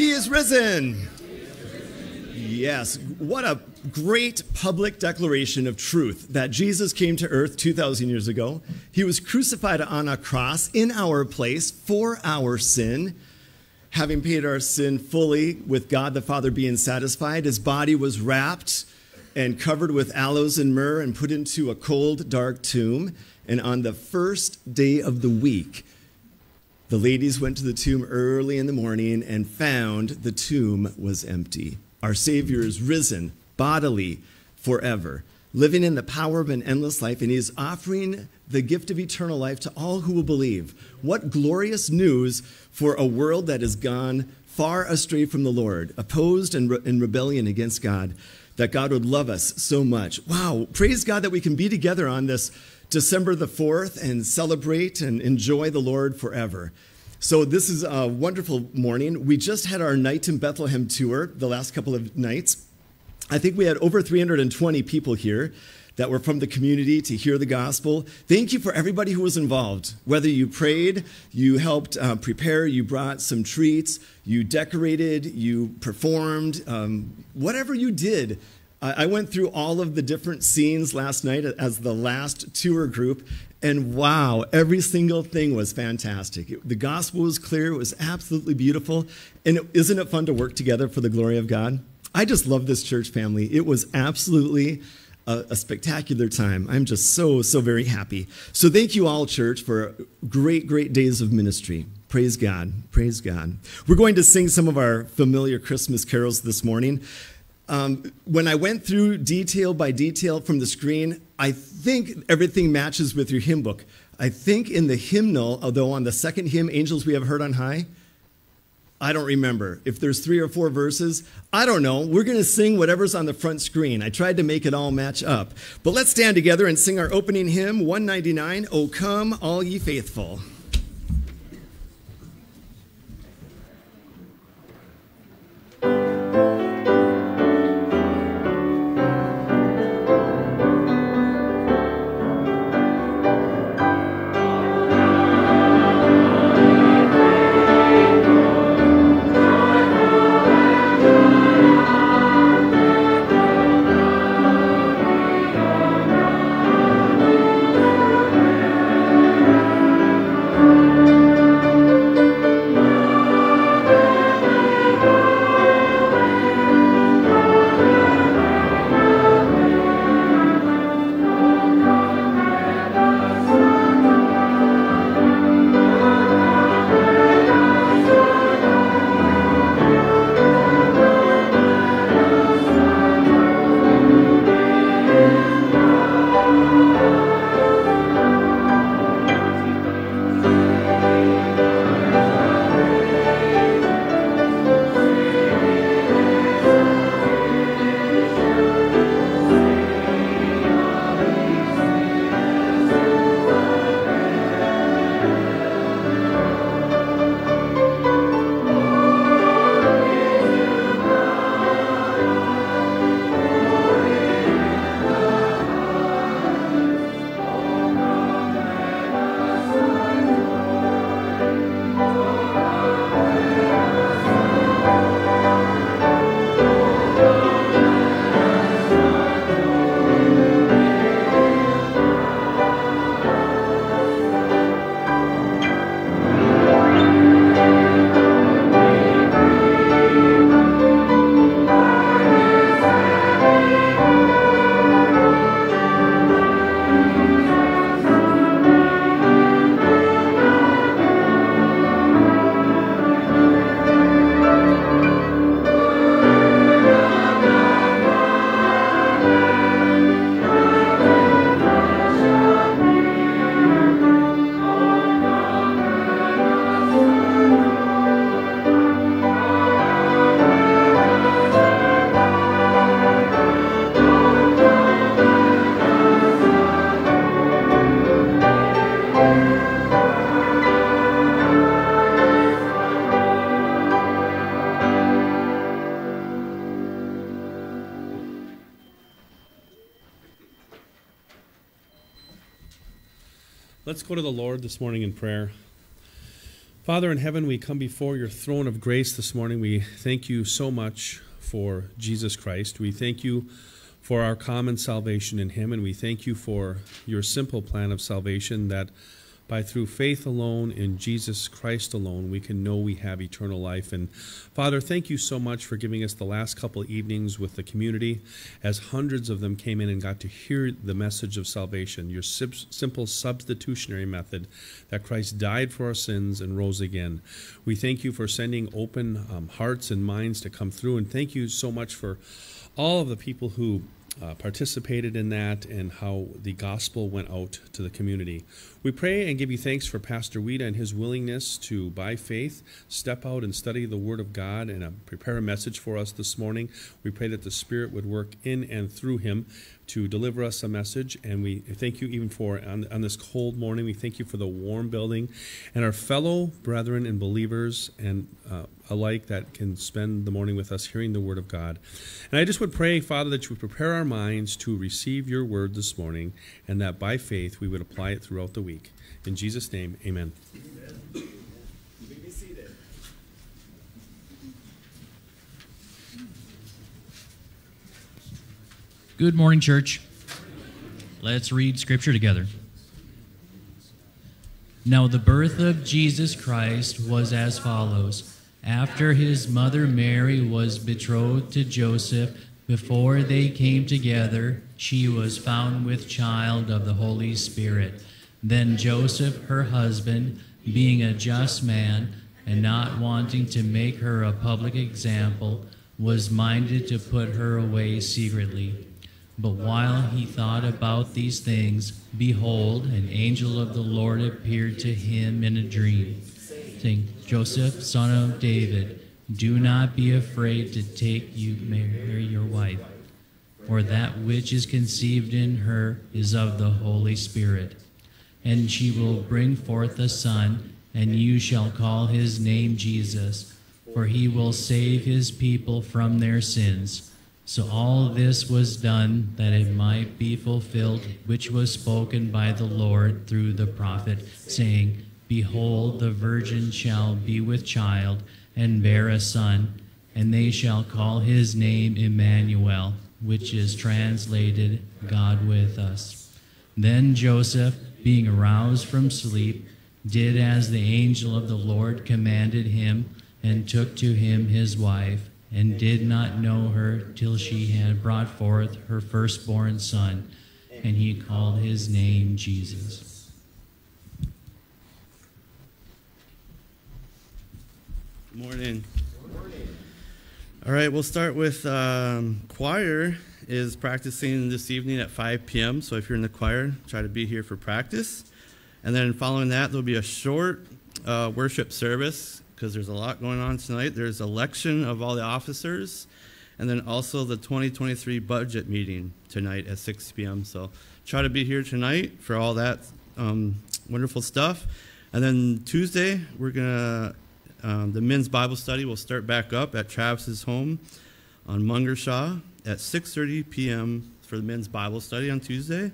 He is risen. Yes, what a great public declaration of truth that Jesus came to earth 2,000 years ago. He was crucified on a cross in our place for our sin. Having paid our sin fully, with God the Father being satisfied, his body was wrapped and covered with aloes and myrrh and put into a cold, dark tomb. And on the first day of the week, the ladies went to the tomb early in the morning and found the tomb was empty. Our Savior is risen bodily forever, living in the power of an endless life, and He is offering the gift of eternal life to all who will believe. What glorious news for a world that has gone far astray from the Lord, opposed and in rebellion against God, that God would love us so much. Wow, praise God that we can be together on this December the 4th and celebrate and enjoy the Lord forever. So, this is a wonderful morning. We just had our Night in Bethlehem tour the last couple of nights. I think we had over 320 people here that were from the community to hear the gospel. Thank you for everybody who was involved. Whether you prayed, you helped uh, prepare, you brought some treats, you decorated, you performed, um, whatever you did. I went through all of the different scenes last night as the last tour group, and wow, every single thing was fantastic. It, the gospel was clear, it was absolutely beautiful. And isn't it fun to work together for the glory of God? I just love this church family. It was absolutely a, a, spectacular time. I'm just so, so very happy. So thank you all, church, for great, great days of ministry. Praise God. Praise God. We're going to sing some of our familiar Christmas carols this morning. Um, when I went through detail by detail from the screen, I think everything matches with your hymn book. I think in the hymnal, although on the second hymn, Angels We Have Heard on High, I don't remember. If there's three or four verses, I don't know. We're going to sing whatever's on the front screen. I tried to make it all match up. But let's stand together and sing our opening hymn, 199, O Come, All Ye Faithful. Go to the Lord this morning in prayer. Father in heaven, we come before your throne of grace this morning. We thank you so much for Jesus Christ. We thank you for our common salvation in him, and we thank you for your simple plan of salvation that by through faith alone in Jesus Christ alone, we can know we have eternal life. And Father, thank you so much for giving us the last couple evenings with the community as hundreds of them came in and got to hear the message of salvation, your simple substitutionary method that Christ died for our sins and rose again. We thank you for sending open um, hearts and minds to come through. And thank you so much for all of the people who uh, participated in that and how the gospel went out to the community. We pray and give you thanks for Pastor Weta and his willingness to, by faith, step out and study the Word of God and uh, prepare a message for us this morning. We pray that the Spirit would work in and through him to deliver us a message. And we thank you even for, on, on this cold morning, we thank you for the warm building and our fellow brethren and believers and uh, alike that can spend the morning with us hearing the Word of God. And I just would pray, Father, that you would prepare our minds to receive your Word this morning and that by faith we would apply it throughout the week. In Jesus' name, amen. amen. Good morning, church. Let's read scripture together. Now, the birth of Jesus Christ was as follows. After his mother Mary was betrothed to Joseph, before they came together, she was found with child of the Holy Spirit. Then Joseph, her husband, being a just man, and not wanting to make her a public example, was minded to put her away secretly. But while he thought about these things, behold, an angel of the Lord appeared to him in a dream, saying, Joseph, son of David, do not be afraid to take you Mary your wife, for that which is conceived in her is of the Holy Spirit. And she will bring forth a son, and you shall call his name Jesus, for he will save his people from their sins. So all this was done that it might be fulfilled, which was spoken by the Lord through the prophet, saying, Behold, the virgin shall be with child, and bear a son, and they shall call his name Emmanuel, which is translated, God with us. Then Joseph, being aroused from sleep, did as the angel of the Lord commanded him, and took to him his wife and did not know her till she had brought forth her firstborn son, and he called his name Jesus. Good morning. All right, we'll start with um, choir is practicing this evening at 5 p.m. So if you're in the choir, try to be here for practice. And then following that, there'll be a short uh, worship service because there's a lot going on tonight. There's election of all the officers, and then also the 2023 budget meeting tonight at 6 p.m. So try to be here tonight for all that um, wonderful stuff. And then Tuesday, we're gonna um, the men's Bible study will start back up at Travis's home on Mungershaw at 6:30 p.m. for the men's Bible study on Tuesday.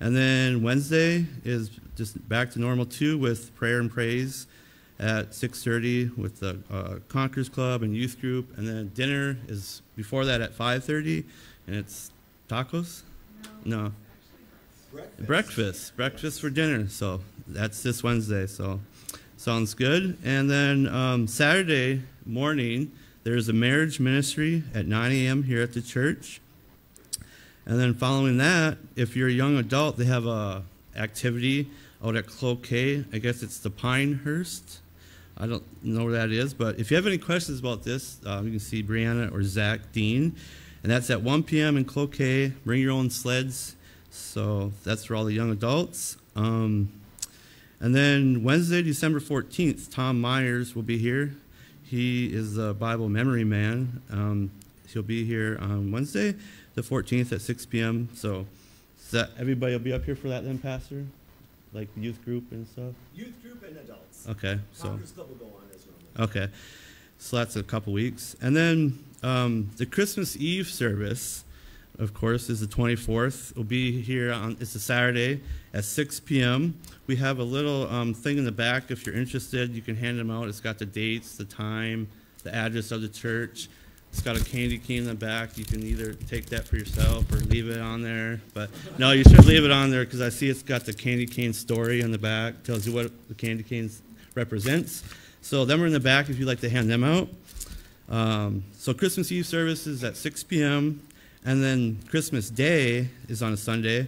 And then Wednesday is just back to normal too with prayer and praise at 6.30 with the uh, Conquerors Club and youth group. And then dinner is before that at 5.30, and it's tacos? No. no. Breakfast. breakfast. Breakfast for dinner. So that's this Wednesday. So sounds good. And then um, Saturday morning, there's a marriage ministry at 9 a.m. here at the church. And then following that, if you're a young adult, they have a activity out at Cloquet. I guess it's the Pinehurst I don't know where that is, but if you have any questions about this, uh, you can see Brianna or Zach Dean. And that's at 1 p.m. in Cloquet. Bring your own sleds. So that's for all the young adults. Um, and then Wednesday, December 14th, Tom Myers will be here. He is the Bible memory man. Um, he'll be here on Wednesday, the 14th at 6 p.m. So that everybody will be up here for that then, Pastor? Like youth group and stuff? Youth group and adults. Okay, so okay, so that's a couple weeks, and then um, the Christmas Eve service of course, is the 24th. We'll be here on, it's a Saturday at 6 p.m. We have a little um, thing in the back. If you're interested, you can hand them out. It's got the dates, the time, the address of the church. It's got a candy cane in the back. You can either take that for yourself or leave it on there. But no, you should leave it on there because I see it's got the candy cane story on the back. Tells you what the candy cane represents. So them are in the back if you'd like to hand them out. Um, so Christmas Eve service is at 6 p.m. And then Christmas Day is on a Sunday,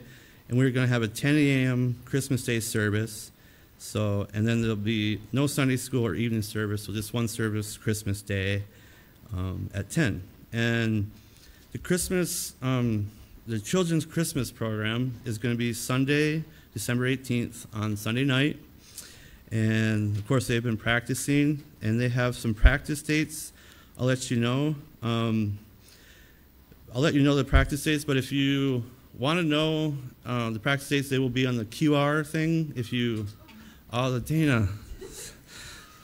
and we're going to have a 10 a.m. Christmas Day service. So, and then there'll be no Sunday school or evening service, so just one service Christmas Day um, at 10. And the Christmas, um, the children's Christmas program is going to be Sunday, December 18th on Sunday night. And of course, they've been practicing, and they have some practice dates. I'll let you know. Um, I'll let you know the practice dates, but if you want to know uh, the practice dates, they will be on the QR thing. If you, oh, the Dana.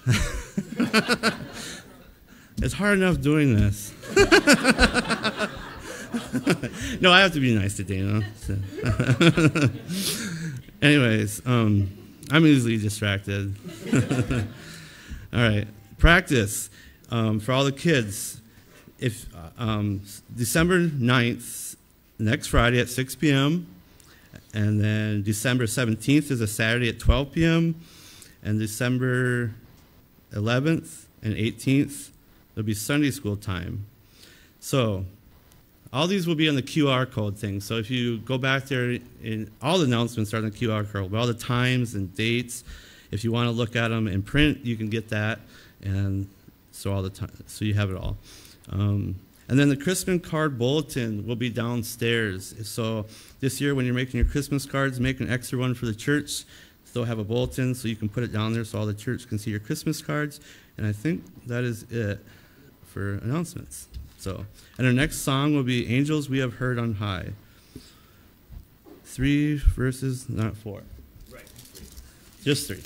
it's hard enough doing this. no, I have to be nice to Dana. So. Anyways, um, I'm easily distracted. all right, practice um, for all the kids if um, December 9th, next Friday at 6 p.m., and then December 17th is a Saturday at 12 p.m., and December 11th and 18th, there'll be Sunday school time. So, all these will be on the QR code thing. So, if you go back there, in, all the announcements are on the QR code, all the times and dates. If you want to look at them in print, you can get that, and so all the time, so you have it all. Um, and then the Christmas card bulletin will be downstairs. So this year, when you're making your Christmas cards, make an extra one for the church. They'll have a bulletin so you can put it down there so all the church can see your Christmas cards. And I think that is it for announcements. So, and our next song will be "Angels We Have Heard on High." Three verses, not four. Right. Just three.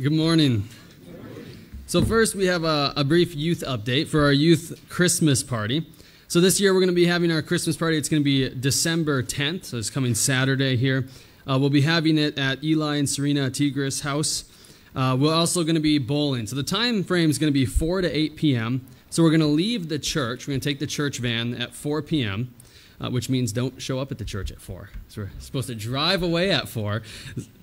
Good morning. So, first, we have a, a, brief youth update for our youth Christmas party. So, this year we're going to be having our Christmas party. It's going to be December 10th, so it's coming Saturday here. Uh, we'll be having it at Eli and Serena Tigris house. Uh, we're also going to be bowling. So, the time frame is going to be 4 to 8 p.m. So, we're going to leave the church. We're going to take the church van at 4 p.m. Uh, which means don't show up at the church at 4. So we're supposed to drive away at 4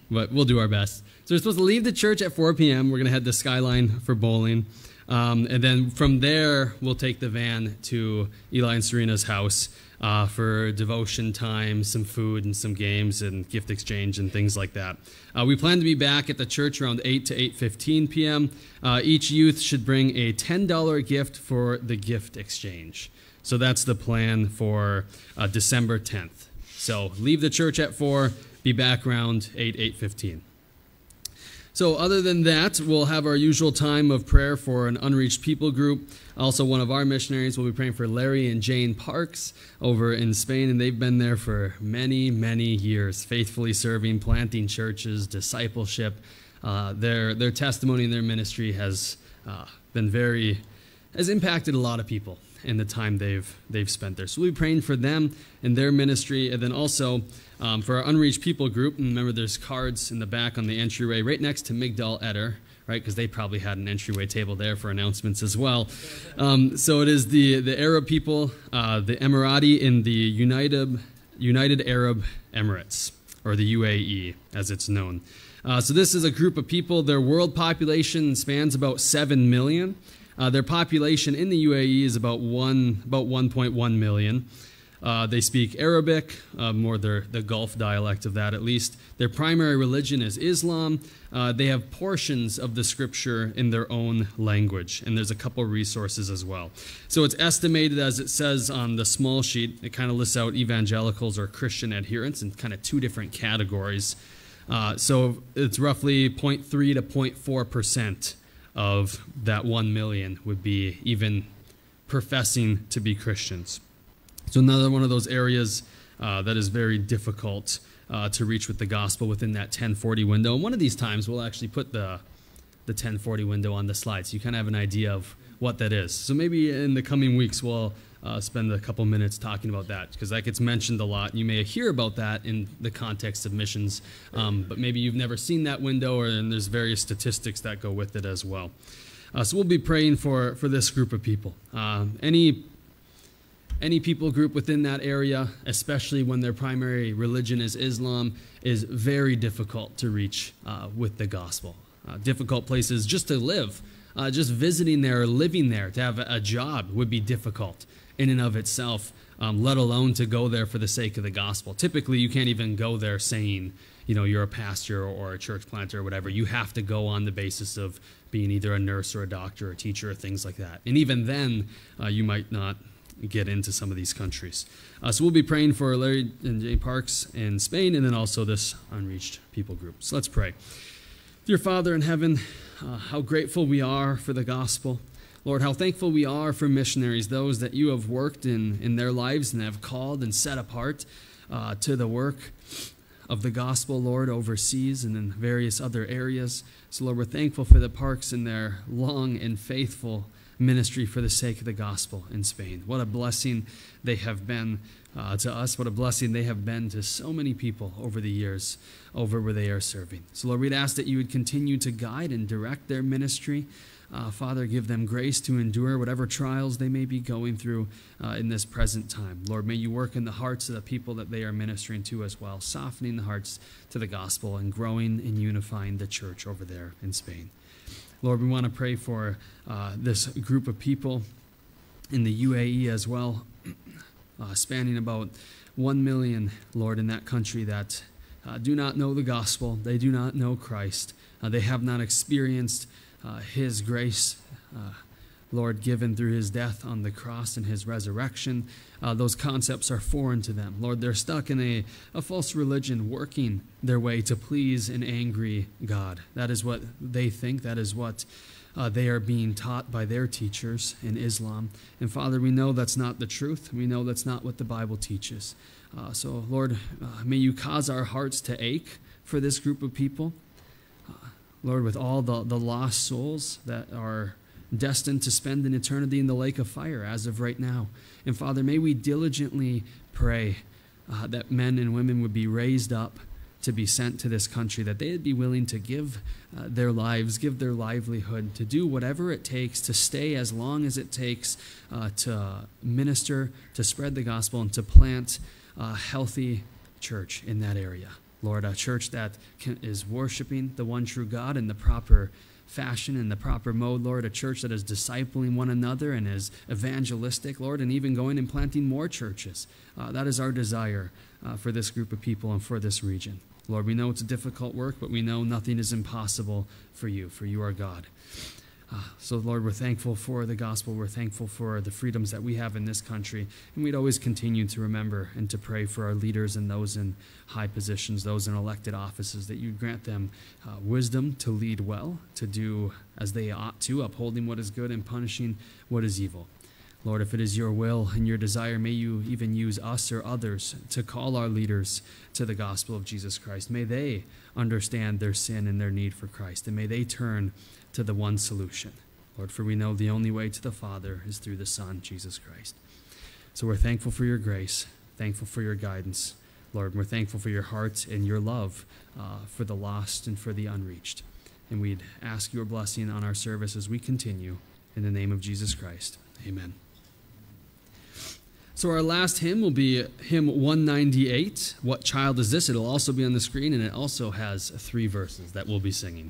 but we'll do our best. So we're supposed to leave the church at 4 p.m. We're going to head to Skyline for bowling. Um, and then from there, we'll take the van to Eli and Serena's house uh, for devotion time, some food, and some games and gift exchange and things like that. Uh, we plan to be back at the church around 8 to 8:15 p.m. Uh, each youth should bring a $10 gift for the gift exchange. So that's the plan for uh, December 10th. So leave the church at 4, be back around 8, 8.15. So other than that, we'll have our usual time of prayer for an unreached people group. Also, one of our missionaries will be praying for Larry and Jane Parks over in Spain, and they've been there for many, many years, faithfully serving, planting churches, discipleship. Uh, their their testimony and their ministry has uh, been very has impacted a lot of people in the time they've they've spent there. So we'll be praying for them and their ministry, and then also um, for our unreached people group. And remember, there's cards in the back on the entryway, right next to Migdal Eder, right? Because they probably had an entryway table there for announcements as well. Um, so it is the the Arab people, uh, the Emirati in the United United Arab Emirates, or the UAE as it's known. Uh, so this is a group of people. Their world population spans about seven million. Uh, their population in the UAE is about one about 1.1 million. Uh, they speak Arabic, uh, more their, the Gulf dialect of that at least. Their primary religion is Islam. Uh, they have portions of the scripture in their own language, and there's a couple resources as well. So it's estimated, as it says on the small sheet, it kind of lists out evangelicals or Christian adherents in kind of two different categories. Uh, so it's roughly 0.3 to 0.4 percent of that 1 million would be even professing to be Christians. So, another one of those areas uh, that is very difficult uh, to reach with the gospel within that 1040 window. And one of these times, we'll actually put the, the 1040 window on the slide so you kind of have an idea of what that is. So, maybe in the coming weeks, we'll uh, spend a couple minutes talking about that because that gets mentioned a lot. You may hear about that in the context of missions, um, but maybe you've never seen that window, or and there's various statistics that go with it as well. Uh, so we'll be praying for for this group of people. Uh, any any people group within that area, especially when their primary religion is Islam, is very difficult to reach uh, with the gospel. Uh, difficult places just to live. Uh, just visiting there, or living there, to have a job would be difficult in and of itself, um, let alone to go there for the sake of the gospel. Typically, you can't even go there saying, you know, you're a pastor or a church planter or whatever. You have to go on the basis of being either a nurse or a doctor or a teacher or things like that. And even then, uh, you might not get into some of these countries. Uh, so we'll be praying for Larry and Jane Parks in Spain and then also this unreached people group. So let's pray. Dear Father in heaven, uh, how grateful we are for the gospel. Lord, how thankful we are for missionaries, those that you have worked in, in their lives and have called and set apart uh, to the work of the gospel, Lord, overseas and in various other areas. So, Lord, we're thankful for the Parks and their long and faithful ministry for the sake of the gospel in Spain. What a blessing they have been uh, to us. What a blessing they have been to so many people over the years, over where they are serving. So, Lord, we'd ask that you would continue to guide and direct their ministry. Uh, Father, give them grace to endure whatever trials they may be going through uh, in this present time. Lord, may you work in the hearts of the people that they are ministering to as well, softening the hearts to the gospel and growing and unifying the church over there in Spain. Lord, we want to pray for uh, this group of people in the UAE as well, uh, spanning about 1 million, Lord, in that country that uh, do not know the gospel. They do not know Christ. Uh, they have not experienced uh, His grace uh, Lord, given through his death on the cross and his resurrection. Uh, those concepts are foreign to them. Lord, they're stuck in a, a false religion, working their way to please an angry God. That is what they think. That is what uh, they are being taught by their teachers in Islam. And Father, we know that's not the truth. We know that's not what the Bible teaches. Uh, so, Lord, uh, may you cause our hearts to ache for this group of people. Lord, with all the, the lost souls that are destined to spend an eternity in the lake of fire as of right now. And Father, may we diligently pray uh, that men and women would be raised up to be sent to this country, that they'd be willing to give uh, their lives, give their livelihood, to do whatever it takes, to stay as long as it takes uh, to minister, to spread the gospel, and to plant a healthy church in that area. Lord, a church that can, is worshiping the one true God in the proper fashion in the proper mode, Lord, a church that is discipling one another and is evangelistic, Lord, and even going and planting more churches. Uh, that is our desire uh, for this group of people and for this region. Lord, we know it's a difficult work, but we know nothing is impossible for you, for you are God. So, Lord, we're thankful for the gospel. We're thankful for the freedoms that we have in this country. And we'd always continue to remember and to pray for our leaders and those in high positions, those in elected offices, that you grant them uh, wisdom to lead well, to do as they ought to, upholding what is good and punishing what is evil. Lord, if it is your will and your desire, may you even use us or others to call our leaders to the gospel of Jesus Christ. May they understand their sin and their need for Christ, and may they turn to the one solution. Lord, for we know the only way to the Father is through the Son, Jesus Christ. So we're thankful for your grace, thankful for your guidance. Lord, we're thankful for your heart and your love uh, for the lost and for the unreached. And we'd ask your blessing on our service as we continue. In the name of Jesus Christ, amen. So, our last hymn will be hymn 198. What child is this? It'll also be on the screen, and it also has three verses that we'll be singing.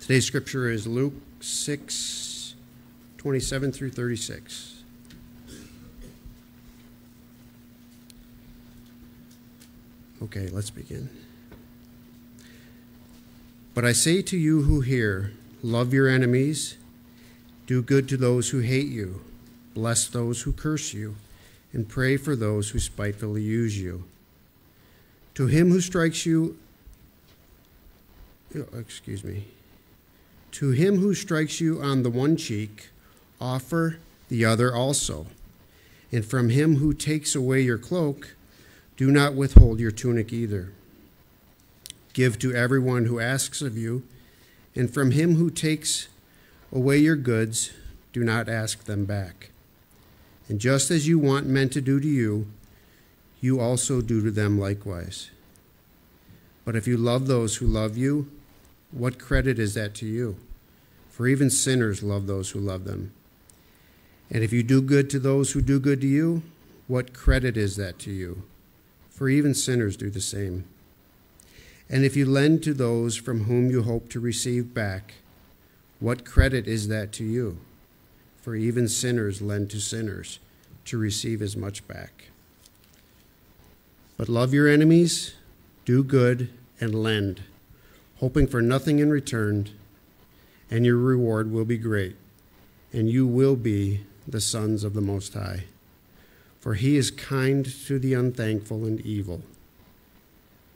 Today's scripture is Luke 6 27 through 36. Okay, let's begin. But I say to you who hear, love your enemies, do good to those who hate you, bless those who curse you, and pray for those who spitefully use you. To him who strikes you, excuse me, to him who strikes you on the one cheek, offer the other also. And from him who takes away your cloak, do not withhold your tunic either. Give to everyone who asks of you, and from him who takes away your goods, do not ask them back. And just as you want men to do to you, you also do to them likewise. But if you love those who love you, what credit is that to you? For even sinners love those who love them. And if you do good to those who do good to you, what credit is that to you? For even sinners do the same. And if you lend to those from whom you hope to receive back, what credit is that to you? For even sinners lend to sinners to receive as much back. But love your enemies, do good, and lend, hoping for nothing in return, and your reward will be great, and you will be the sons of the Most High. For he is kind to the unthankful and evil.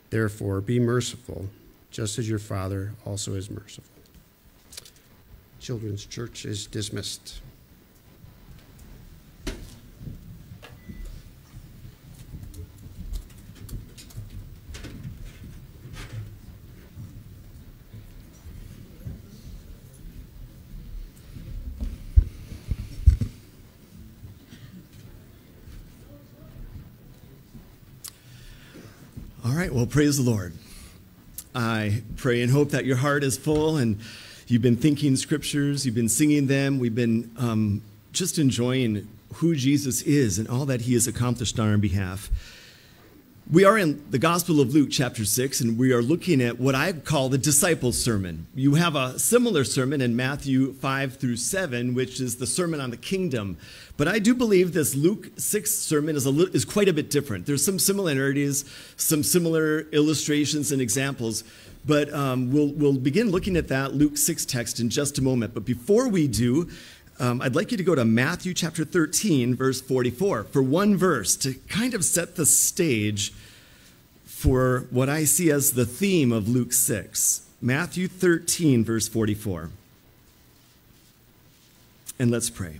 Therefore, be merciful, just as your Father also is merciful. Children's Church is dismissed. Well, praise the Lord. I pray and hope that your heart is full and you've been thinking scriptures, you've been singing them, we've been um, just enjoying who Jesus is and all that he has accomplished on our behalf. We are in the Gospel of Luke, chapter 6, and we are looking at what I call the disciples' sermon. You have a similar sermon in Matthew 5 through 7, which is the Sermon on the Kingdom. But I do believe this Luke 6 sermon is, a is quite a bit different. There's some similarities, some similar illustrations and examples, but um, we'll, we'll begin looking at that Luke 6 text in just a moment. But before we do, um, I'd like you to go to Matthew chapter 13, verse 44, for one verse to kind of set the stage for what I see as the theme of Luke 6. Matthew 13, verse 44. And let's pray.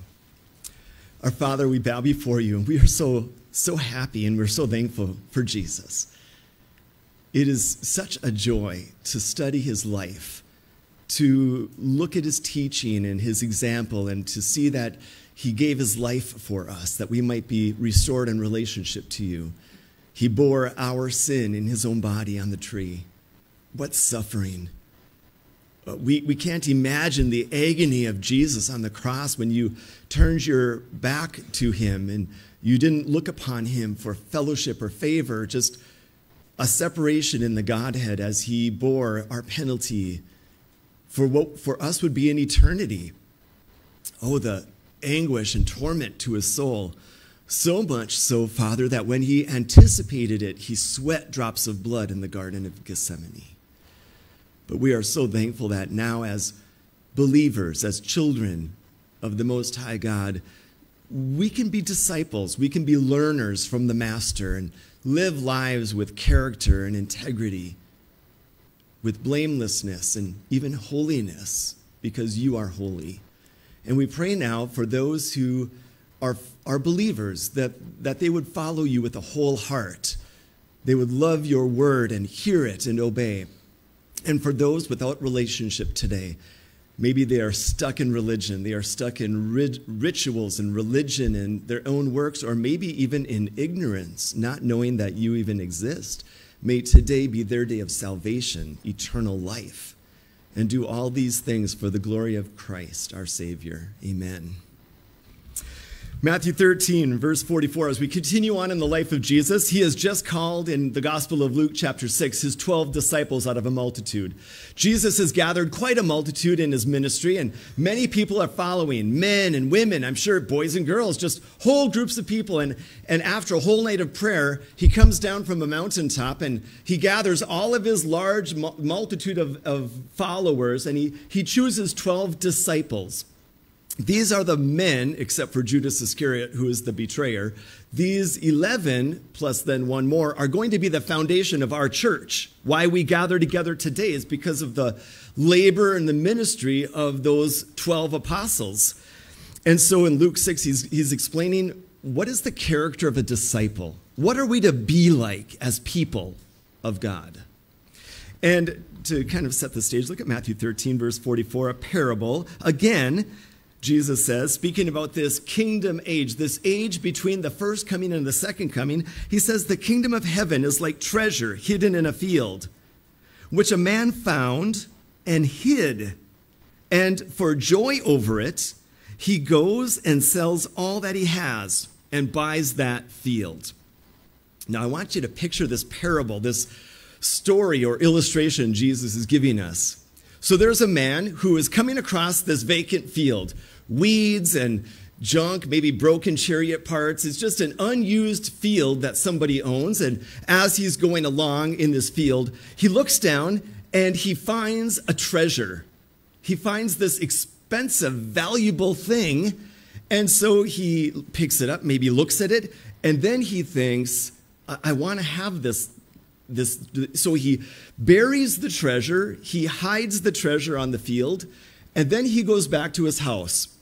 Our Father, we bow before you, and we are so, so happy and we're so thankful for Jesus. It is such a joy to study his life to look at his teaching and his example and to see that he gave his life for us that we might be restored in relationship to you. He bore our sin in his own body on the tree. What suffering! Uh, We, we can't imagine the agony of Jesus on the cross when you turned your back to him and you didn't look upon him for fellowship or favor, just a separation in the Godhead as he bore our penalty for what for us would be an eternity. Oh, the anguish and torment to his soul. So much so, Father, that when he anticipated it, he sweat drops of blood in the Garden of Gethsemane. But we are so thankful that now, as believers, as children of the Most High God, we can be disciples, we can be learners from the Master and live lives with character and integrity with blamelessness and even holiness because you are holy. And we pray now for those who are, are believers that, that they would follow you with a whole heart. They would love your word and hear it and obey. And for those without relationship today, maybe they are stuck in religion, they are stuck in rit- rituals and religion and their own works, or maybe even in ignorance, not knowing that you even exist. May today be their day of salvation, eternal life, and do all these things for the glory of Christ, our Savior. Amen. Matthew 13, verse 44, as we continue on in the life of Jesus, he has just called in the Gospel of Luke, chapter 6, his 12 disciples out of a multitude. Jesus has gathered quite a multitude in his ministry, and many people are following men and women, I'm sure boys and girls, just whole groups of people. And, and after a whole night of prayer, he comes down from a mountaintop and he gathers all of his large multitude of, of followers and he, he chooses 12 disciples. These are the men, except for Judas Iscariot, who is the betrayer. These 11, plus then one more, are going to be the foundation of our church. Why we gather together today is because of the labor and the ministry of those 12 apostles. And so in Luke 6, he's, he's explaining what is the character of a disciple? What are we to be like as people of God? And to kind of set the stage, look at Matthew 13, verse 44, a parable. Again, Jesus says, speaking about this kingdom age, this age between the first coming and the second coming, he says, The kingdom of heaven is like treasure hidden in a field, which a man found and hid. And for joy over it, he goes and sells all that he has and buys that field. Now, I want you to picture this parable, this story or illustration Jesus is giving us. So, there's a man who is coming across this vacant field weeds and junk, maybe broken chariot parts. It's just an unused field that somebody owns. And as he's going along in this field, he looks down and he finds a treasure. He finds this expensive, valuable thing. And so he picks it up, maybe looks at it, and then he thinks, I, I want to have this. This, so he buries the treasure, he hides the treasure on the field, and then he goes back to his house.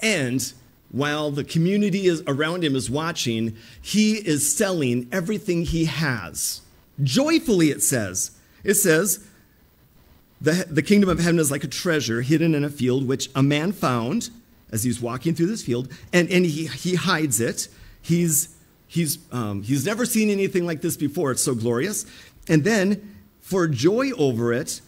And while the community is around him is watching, he is selling everything he has. Joyfully, it says. It says, the, the kingdom of heaven is like a treasure hidden in a field, which a man found as he's walking through this field, and, and he, he hides it. He's, he's, um, he's never seen anything like this before. It's so glorious. And then, for joy over it,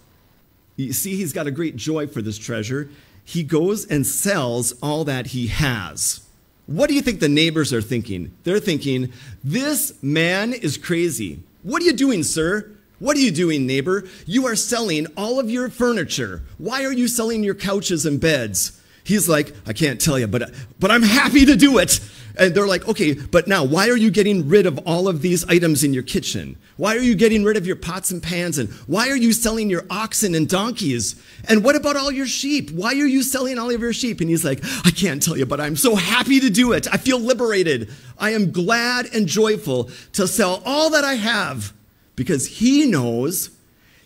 you see, he's got a great joy for this treasure he goes and sells all that he has. What do you think the neighbors are thinking? They're thinking, this man is crazy. What are you doing, sir? What are you doing, neighbor? You are selling all of your furniture. Why are you selling your couches and beds? He's like, I can't tell you, but, but I'm happy to do it. And they're like, okay, but now why are you getting rid of all of these items in your kitchen? Why are you getting rid of your pots and pans? And why are you selling your oxen and donkeys? And what about all your sheep? Why are you selling all of your sheep? And he's like, I can't tell you, but I'm so happy to do it. I feel liberated. I am glad and joyful to sell all that I have because he knows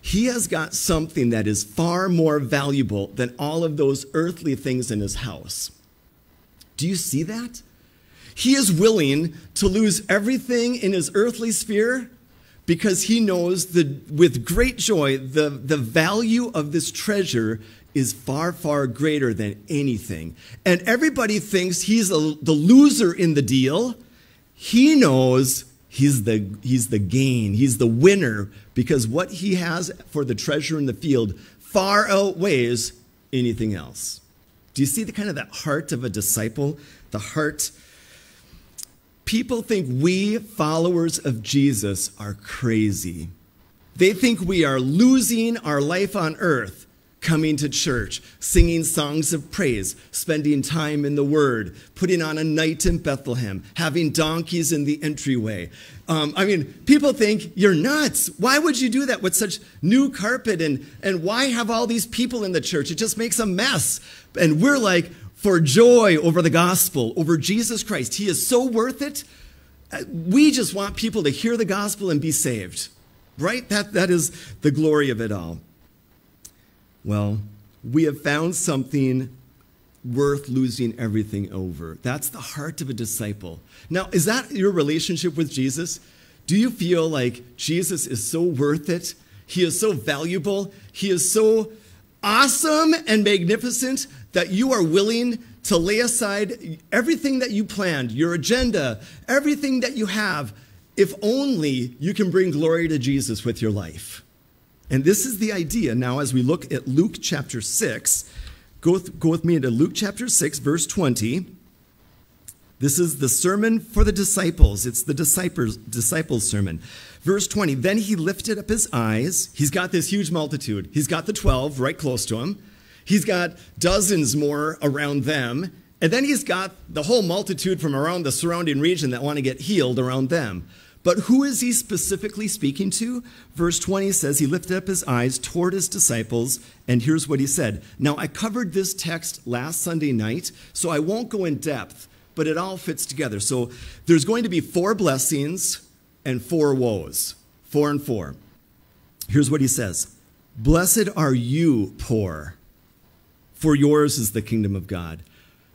he has got something that is far more valuable than all of those earthly things in his house. Do you see that? He is willing to lose everything in his earthly sphere because he knows that with great joy, the, the value of this treasure is far, far greater than anything. And everybody thinks he's a, the loser in the deal. He knows he's the, he's the gain, he's the winner because what he has for the treasure in the field far outweighs anything else. Do you see the kind of that heart of a disciple? The heart People think we, followers of Jesus, are crazy. They think we are losing our life on earth coming to church, singing songs of praise, spending time in the Word, putting on a night in Bethlehem, having donkeys in the entryway. Um, I mean, people think you're nuts. Why would you do that with such new carpet? And, and why have all these people in the church? It just makes a mess. And we're like, for joy over the gospel, over Jesus Christ. He is so worth it. Uh, we just want people to hear the gospel and be saved, right? That, that is the glory of it all. Well, we have found something worth losing everything over. That's the heart of a disciple. Now, is that your relationship with Jesus? Do you feel like Jesus is so worth it? He is so valuable. He is so awesome and magnificent that you are willing to lay aside everything that you planned, your agenda, everything that you have, if only you can bring glory to Jesus with your life. And this is the idea now as we look at Luke chapter 6. Go with, go with me into Luke chapter 6, verse 20. This is the sermon for the disciples. It's the disciples, disciples' sermon. Verse 20 Then he lifted up his eyes. He's got this huge multitude. He's got the 12 right close to him. He's got dozens more around them. And then he's got the whole multitude from around the surrounding region that want to get healed around them. But who is he specifically speaking to? Verse 20 says he lifted up his eyes toward his disciples, and here's what he said. Now, I covered this text last Sunday night, so I won't go in depth, but it all fits together. So there's going to be four blessings and four woes. Four and four. Here's what he says Blessed are you, poor, for yours is the kingdom of God.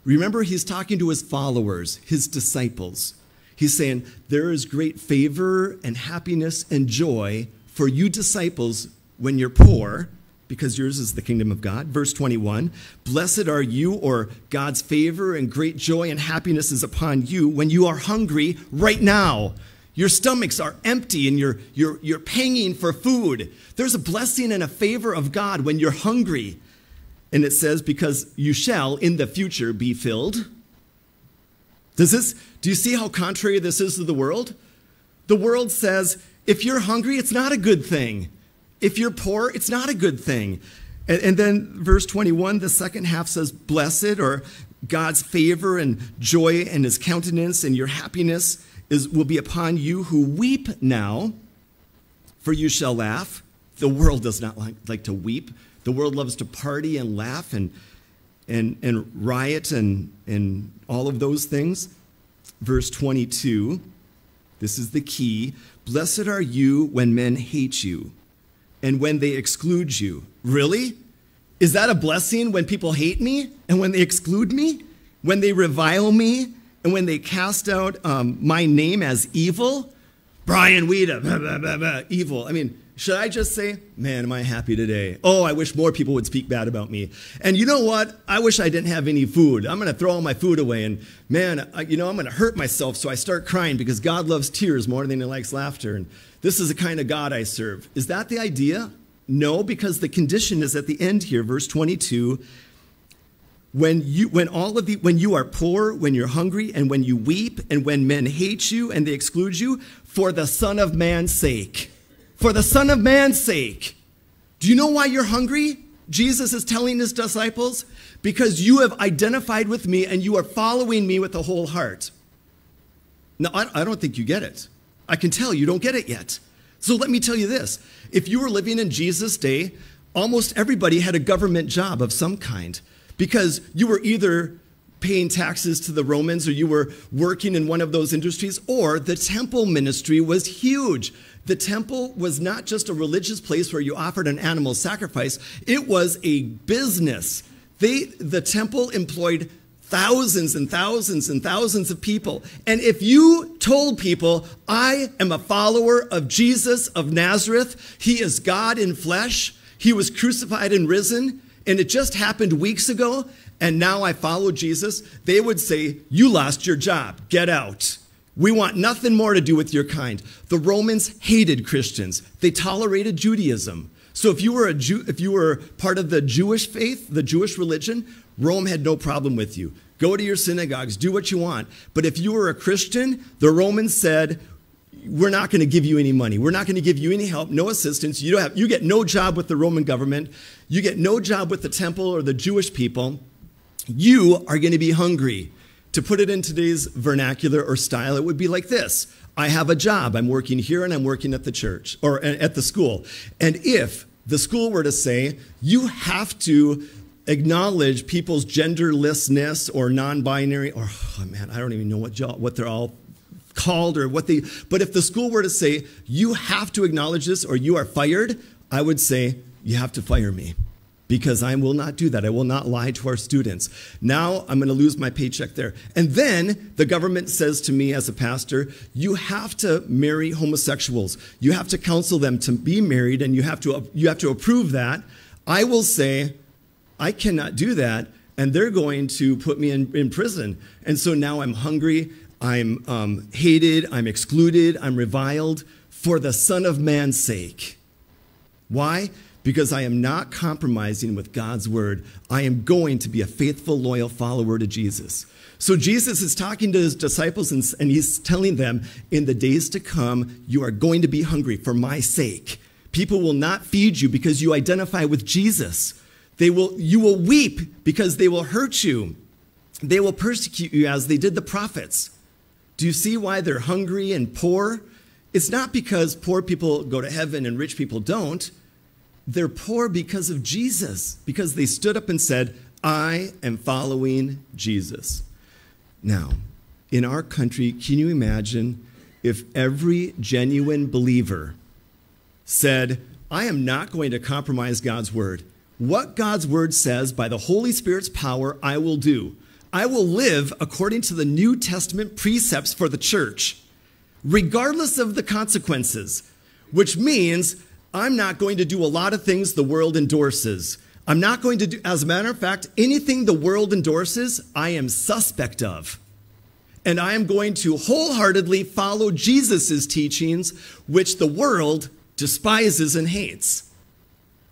Remember, he's talking to his followers, his disciples. He's saying, There is great favor and happiness and joy for you disciples when you're poor, because yours is the kingdom of God. Verse 21 Blessed are you, or God's favor and great joy and happiness is upon you when you are hungry right now. Your stomachs are empty and you're, you're, you're paying for food. There's a blessing and a favor of God when you're hungry. And it says, because you shall in the future be filled. Does this, do you see how contrary this is to the world? The world says, if you're hungry, it's not a good thing. If you're poor, it's not a good thing. And, and then verse 21, the second half says, blessed or God's favor and joy and his countenance and your happiness is, will be upon you who weep now, for you shall laugh. The world does not like, like to weep. The world loves to party and laugh and, and, and riot and, and all of those things. Verse 22, this is the key. Blessed are you when men hate you and when they exclude you. Really? Is that a blessing when people hate me and when they exclude me? When they revile me and when they cast out um, my name as evil? Brian Weeda, blah, blah, blah, evil. I mean, should I just say, man, am I happy today? Oh, I wish more people would speak bad about me. And you know what? I wish I didn't have any food. I'm going to throw all my food away. And man, I, you know, I'm going to hurt myself. So I start crying because God loves tears more than he likes laughter. And this is the kind of God I serve. Is that the idea? No, because the condition is at the end here, verse 22. When you, when all of the, when you are poor, when you're hungry, and when you weep, and when men hate you and they exclude you, for the Son of Man's sake for the Son of Man's sake. Do you know why you're hungry? Jesus is telling his disciples, because you have identified with me and you are following me with a whole heart. Now, I don't think you get it. I can tell you don't get it yet. So let me tell you this if you were living in Jesus' day, almost everybody had a government job of some kind because you were either paying taxes to the Romans or you were working in one of those industries, or the temple ministry was huge. The temple was not just a religious place where you offered an animal sacrifice, it was a business. They, the temple employed thousands and thousands and thousands of people. And if you told people, I am a follower of Jesus of Nazareth, he is God in flesh, he was crucified and risen, and it just happened weeks ago, and now I follow Jesus, they would say, You lost your job, get out. We want nothing more to do with your kind. The Romans hated Christians. They tolerated Judaism. So if you were a Jew, if you were part of the Jewish faith, the Jewish religion, Rome had no problem with you. Go to your synagogues, do what you want. But if you were a Christian, the Romans said, we're not going to give you any money. We're not going to give you any help, no assistance. You, don't have, you get no job with the Roman government. You get no job with the temple or the Jewish people. You are going to be hungry. To put it in today's vernacular or style, it would be like this I have a job. I'm working here and I'm working at the church or at the school. And if the school were to say, you have to acknowledge people's genderlessness or non binary, or oh man, I don't even know what, what they're all called or what they, but if the school were to say, you have to acknowledge this or you are fired, I would say, you have to fire me because I will not do that. I will not lie to our students. Now I'm going to lose my paycheck there. And then the government says to me as a pastor, you have to marry homosexuals. You have to counsel them to be married and you have to, you have to approve that. I will say, I cannot do that. And they're going to put me in, in prison. And so now I'm hungry. I'm um, hated. I'm excluded. I'm reviled for the Son of Man's sake. Why? Because I am not compromising with God's word. I am going to be a faithful, loyal follower to Jesus. So Jesus is talking to his disciples and, and he's telling them, in the days to come, you are going to be hungry for my sake. People will not feed you because you identify with Jesus. They will, you will weep because they will hurt you. They will persecute you as they did the prophets. Do you see why they're hungry and poor? It's not because poor people go to heaven and rich people don't. They're poor because of Jesus, because they stood up and said, I am following Jesus. Now, in our country, can you imagine if every genuine believer said, I am not going to compromise God's word? What God's word says by the Holy Spirit's power, I will do. I will live according to the New Testament precepts for the church, regardless of the consequences, which means I'm not going to do a lot of things the world endorses. I'm not going to do, as a matter of fact, anything the world endorses, I am suspect of. And I am going to wholeheartedly follow Jesus' teachings, which the world despises and hates.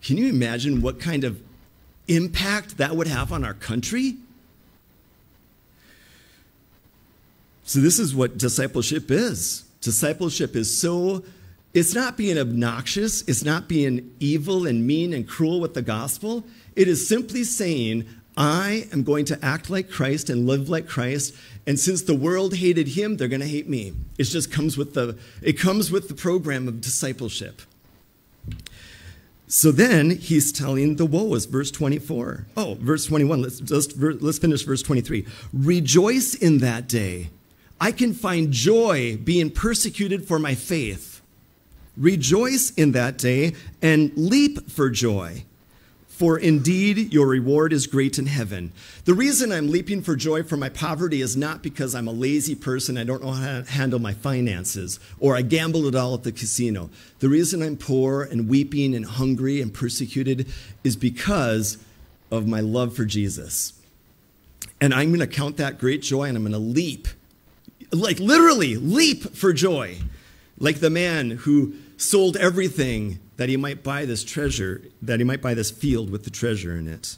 Can you imagine what kind of impact that would have on our country? So, this is what discipleship is. Discipleship is so, it's not being obnoxious, it's not being evil and mean and cruel with the gospel. It is simply saying, I am going to act like Christ and live like Christ. And since the world hated him, they're going to hate me. It just comes with the, it comes with the program of discipleship. So then he's telling the woes, verse 24. Oh, verse 21. Let's just let's finish verse 23. Rejoice in that day. I can find joy being persecuted for my faith. Rejoice in that day and leap for joy. For indeed your reward is great in heaven. The reason I'm leaping for joy for my poverty is not because I'm a lazy person, I don't know how to handle my finances, or I gamble it all at the casino. The reason I'm poor and weeping and hungry and persecuted is because of my love for Jesus. And I'm going to count that great joy and I'm going to leap, like literally leap for joy, like the man who sold everything that he might buy this treasure, that he might buy this field with the treasure in it.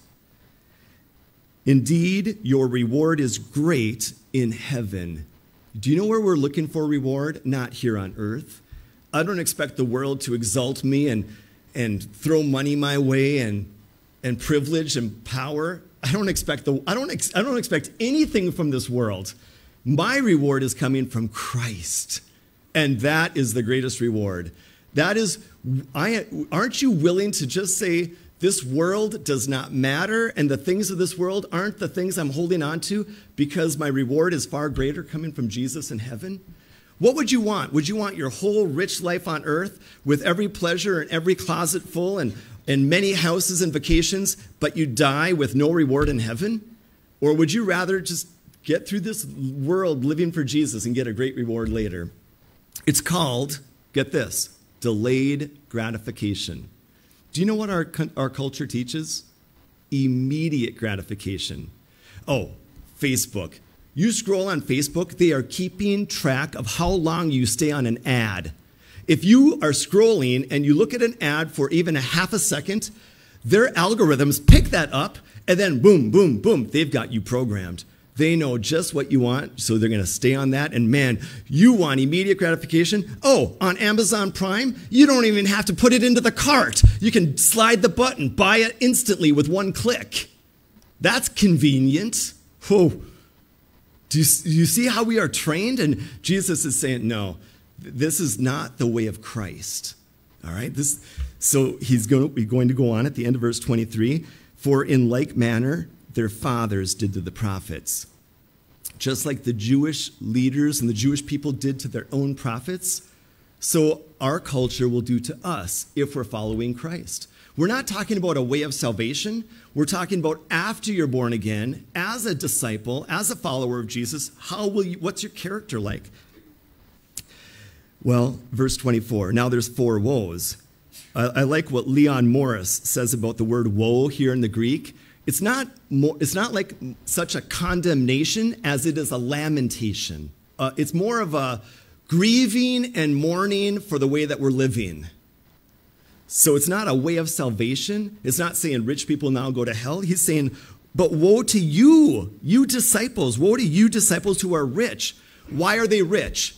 Indeed, your reward is great in heaven. Do you know where we're looking for reward? Not here on earth. I don't expect the world to exalt me and, and throw money my way and, and privilege and power. I don't expect the I don't ex, I don't expect anything from this world. My reward is coming from Christ. And that is the greatest reward. That is, I, aren't you willing to just say, this world does not matter, and the things of this world aren't the things I'm holding on to because my reward is far greater coming from Jesus in heaven? What would you want? Would you want your whole rich life on earth with every pleasure and every closet full and, and many houses and vacations, but you die with no reward in heaven? Or would you rather just get through this world living for Jesus and get a great reward later? It's called, get this, delayed gratification. Do you know what our, our culture teaches? Immediate gratification. Oh, Facebook. You scroll on Facebook, they are keeping track of how long you stay on an ad. If you are scrolling and you look at an ad for even a half a second, their algorithms pick that up and then boom, boom, boom, they've got you programmed. They know just what you want, so they're going to stay on that. And man, you want immediate gratification? Oh, on Amazon Prime, you don't even have to put it into the cart. You can slide the button, buy it instantly with one click. That's convenient. Oh, do you, do you see how we are trained? And Jesus is saying, no, this is not the way of Christ. All right? This, so he's going to, be going to go on at the end of verse 23 For in like manner, their fathers did to the prophets. Just like the Jewish leaders and the Jewish people did to their own prophets, so our culture will do to us if we're following Christ. We're not talking about a way of salvation. We're talking about after you're born again, as a disciple, as a follower of Jesus, how will you, what's your character like? Well, verse 24. Now there's four woes. I, I like what Leon Morris says about the word woe here in the Greek it's not, more, it's not like such a condemnation as it is a lamentation. Uh, it's more of a grieving and mourning for the way that we're living. So it's not a way of salvation. It's not saying rich people now go to hell. He's saying, but woe to you, you disciples. Woe to you, disciples who are rich. Why are they rich?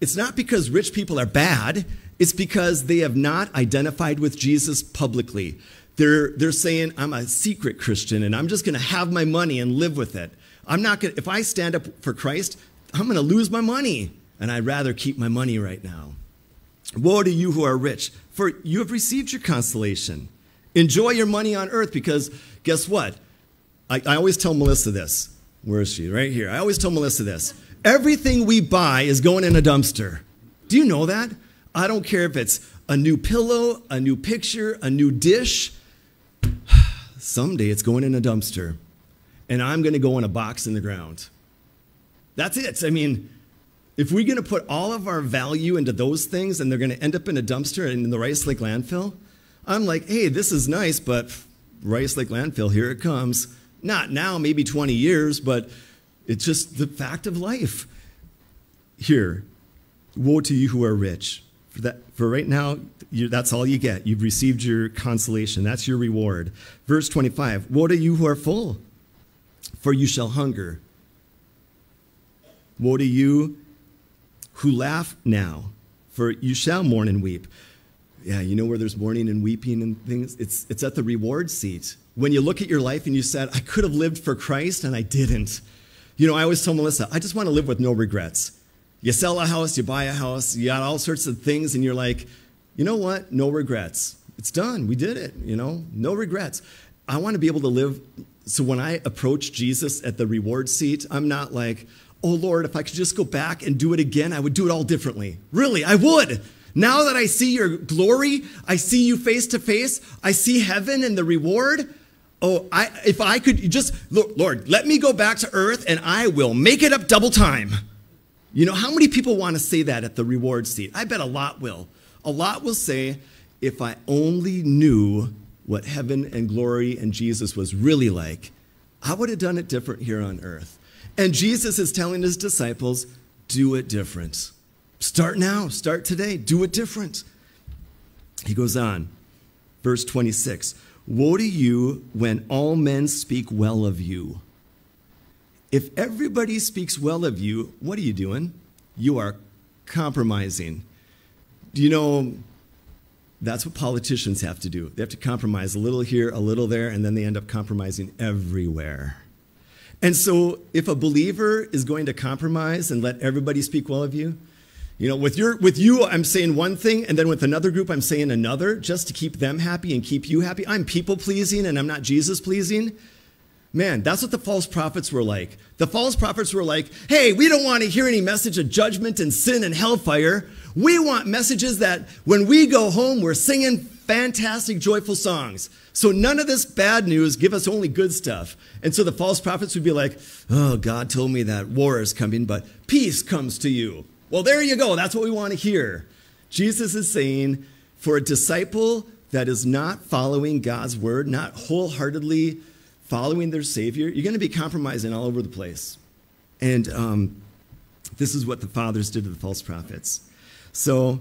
It's not because rich people are bad, it's because they have not identified with Jesus publicly. They're, they're saying, I'm a secret Christian and I'm just going to have my money and live with it. I'm not going to, if I stand up for Christ, I'm going to lose my money. And I'd rather keep my money right now. Woe to you who are rich, for you have received your consolation. Enjoy your money on earth because guess what? I, I always tell Melissa this. Where is she? Right here. I always tell Melissa this. Everything we buy is going in a dumpster. Do you know that? I don't care if it's a new pillow, a new picture, a new dish. Someday it's going in a dumpster. And I'm going to go in a box in the ground. That's it. I mean, if we're going to put all of our value into those things and they're going to end up in a dumpster and in the Rice Lake landfill, I'm like, hey, this is nice, but Rice Lake landfill, here it comes. Not now, maybe 20 years, but it's just the fact of life. Here, woe to you who are rich. That, for right now, you, that's all you get. You've received your consolation. That's your reward. Verse 25 Woe to you who are full, for you shall hunger. Woe to you who laugh now, for you shall mourn and weep. Yeah, you know where there's mourning and weeping and things? It's, it's at the reward seat. When you look at your life and you said, I could have lived for Christ and I didn't. You know, I always tell Melissa, I just want to live with no regrets. You sell a house, you buy a house, you got all sorts of things, and you're like, you know what? No regrets. It's done. We did it, you know? No regrets. I want to be able to live. So when I approach Jesus at the reward seat, I'm not like, oh Lord, if I could just go back and do it again, I would do it all differently. Really, I would. Now that I see your glory, I see you face to face, I see heaven and the reward. Oh, I, if I could just, Lord, let me go back to earth and I will make it up double time. You know, how many people want to say that at the reward seat? I bet a lot will. A lot will say, if I only knew what heaven and glory and Jesus was really like, I would have done it different here on earth. And Jesus is telling his disciples, do it different. Start now, start today, do it different. He goes on, verse 26 Woe to you when all men speak well of you. If everybody speaks well of you, what are you doing? You are compromising. Do you know that's what politicians have to do? They have to compromise a little here, a little there, and then they end up compromising everywhere. And so, if a believer is going to compromise and let everybody speak well of you, you know, with, your, with you, I'm saying one thing, and then with another group, I'm saying another, just to keep them happy and keep you happy. I'm people pleasing and I'm not Jesus pleasing. Man, that's what the false prophets were like. The false prophets were like, hey, we don't want to hear any message of judgment and sin and hellfire. We want messages that when we go home, we're singing fantastic, joyful songs. So none of this bad news, give us only good stuff. And so the false prophets would be like, oh, God told me that war is coming, but peace comes to you. Well, there you go. That's what we want to hear. Jesus is saying, for a disciple that is not following God's word, not wholeheartedly following their Savior, you're going to be compromising all over the place. And um, this is what the fathers did to the false prophets. So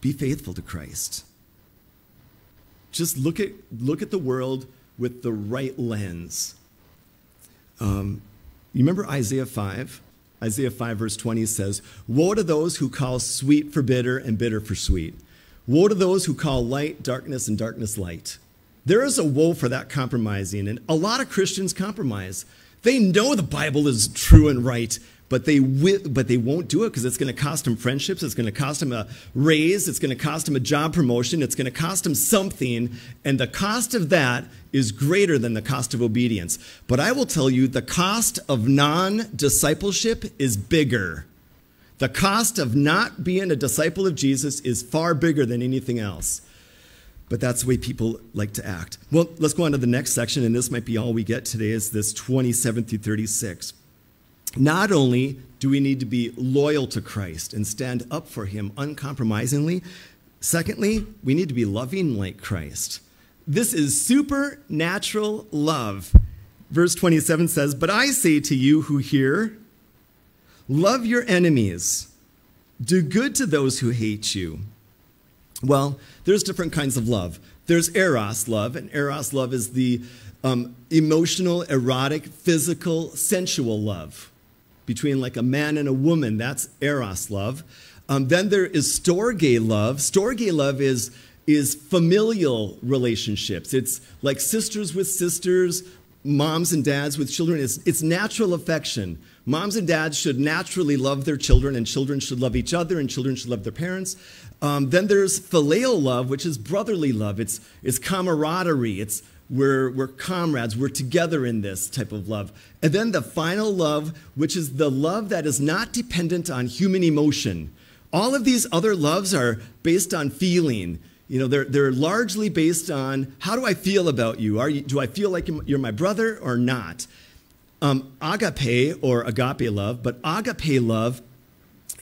be faithful to Christ. Just look at, look at the world with the right lens. Um, you remember Isaiah 5? Isaiah 5, verse 20 says, Woe to those who call sweet for bitter and bitter for sweet. Woe to those who call light darkness and darkness light. There is a woe for that compromising, and a lot of Christians compromise. They know the Bible is true and right, but they but they won't do it because it's going to cost them friendships, it's going to cost them a raise, it's going to cost them a job promotion, it's going to cost them something, and the cost of that is greater than the cost of obedience. But I will tell you, the cost of non-discipleship is bigger. The cost of not being a disciple of Jesus is far bigger than anything else but that's the way people like to act. Well, let's go on to the next section, and this might be all we get today is this 27 through 36. Not only do we need to be loyal to Christ and stand up for him uncompromisingly, secondly, we need to be loving like Christ. This is supernatural love. Verse 27 says, But I say to you who hear, love your enemies, do good to those who hate you Well, there's different kinds of love. There's eros love, and eros love is the um, emotional, erotic, physical, sensual love between like a man and a woman. That's eros love. Um, then there is storge love. Storge love is is familial relationships. It's like sisters with sisters, moms and dads with children. It's, it's natural affection. Moms and dads should naturally love their children, and children should love each other, and children should love their parents. Um, then there's filial love, which is brotherly love. It's, it's camaraderie. It's we're, we're comrades. We're together in this type of love. And then the final love, which is the love that is not dependent on human emotion. All of these other loves are based on feeling. You know, they're, they're largely based on how do I feel about you? Are you do I feel like you're my brother or not? Um, agape or agape love, but agape love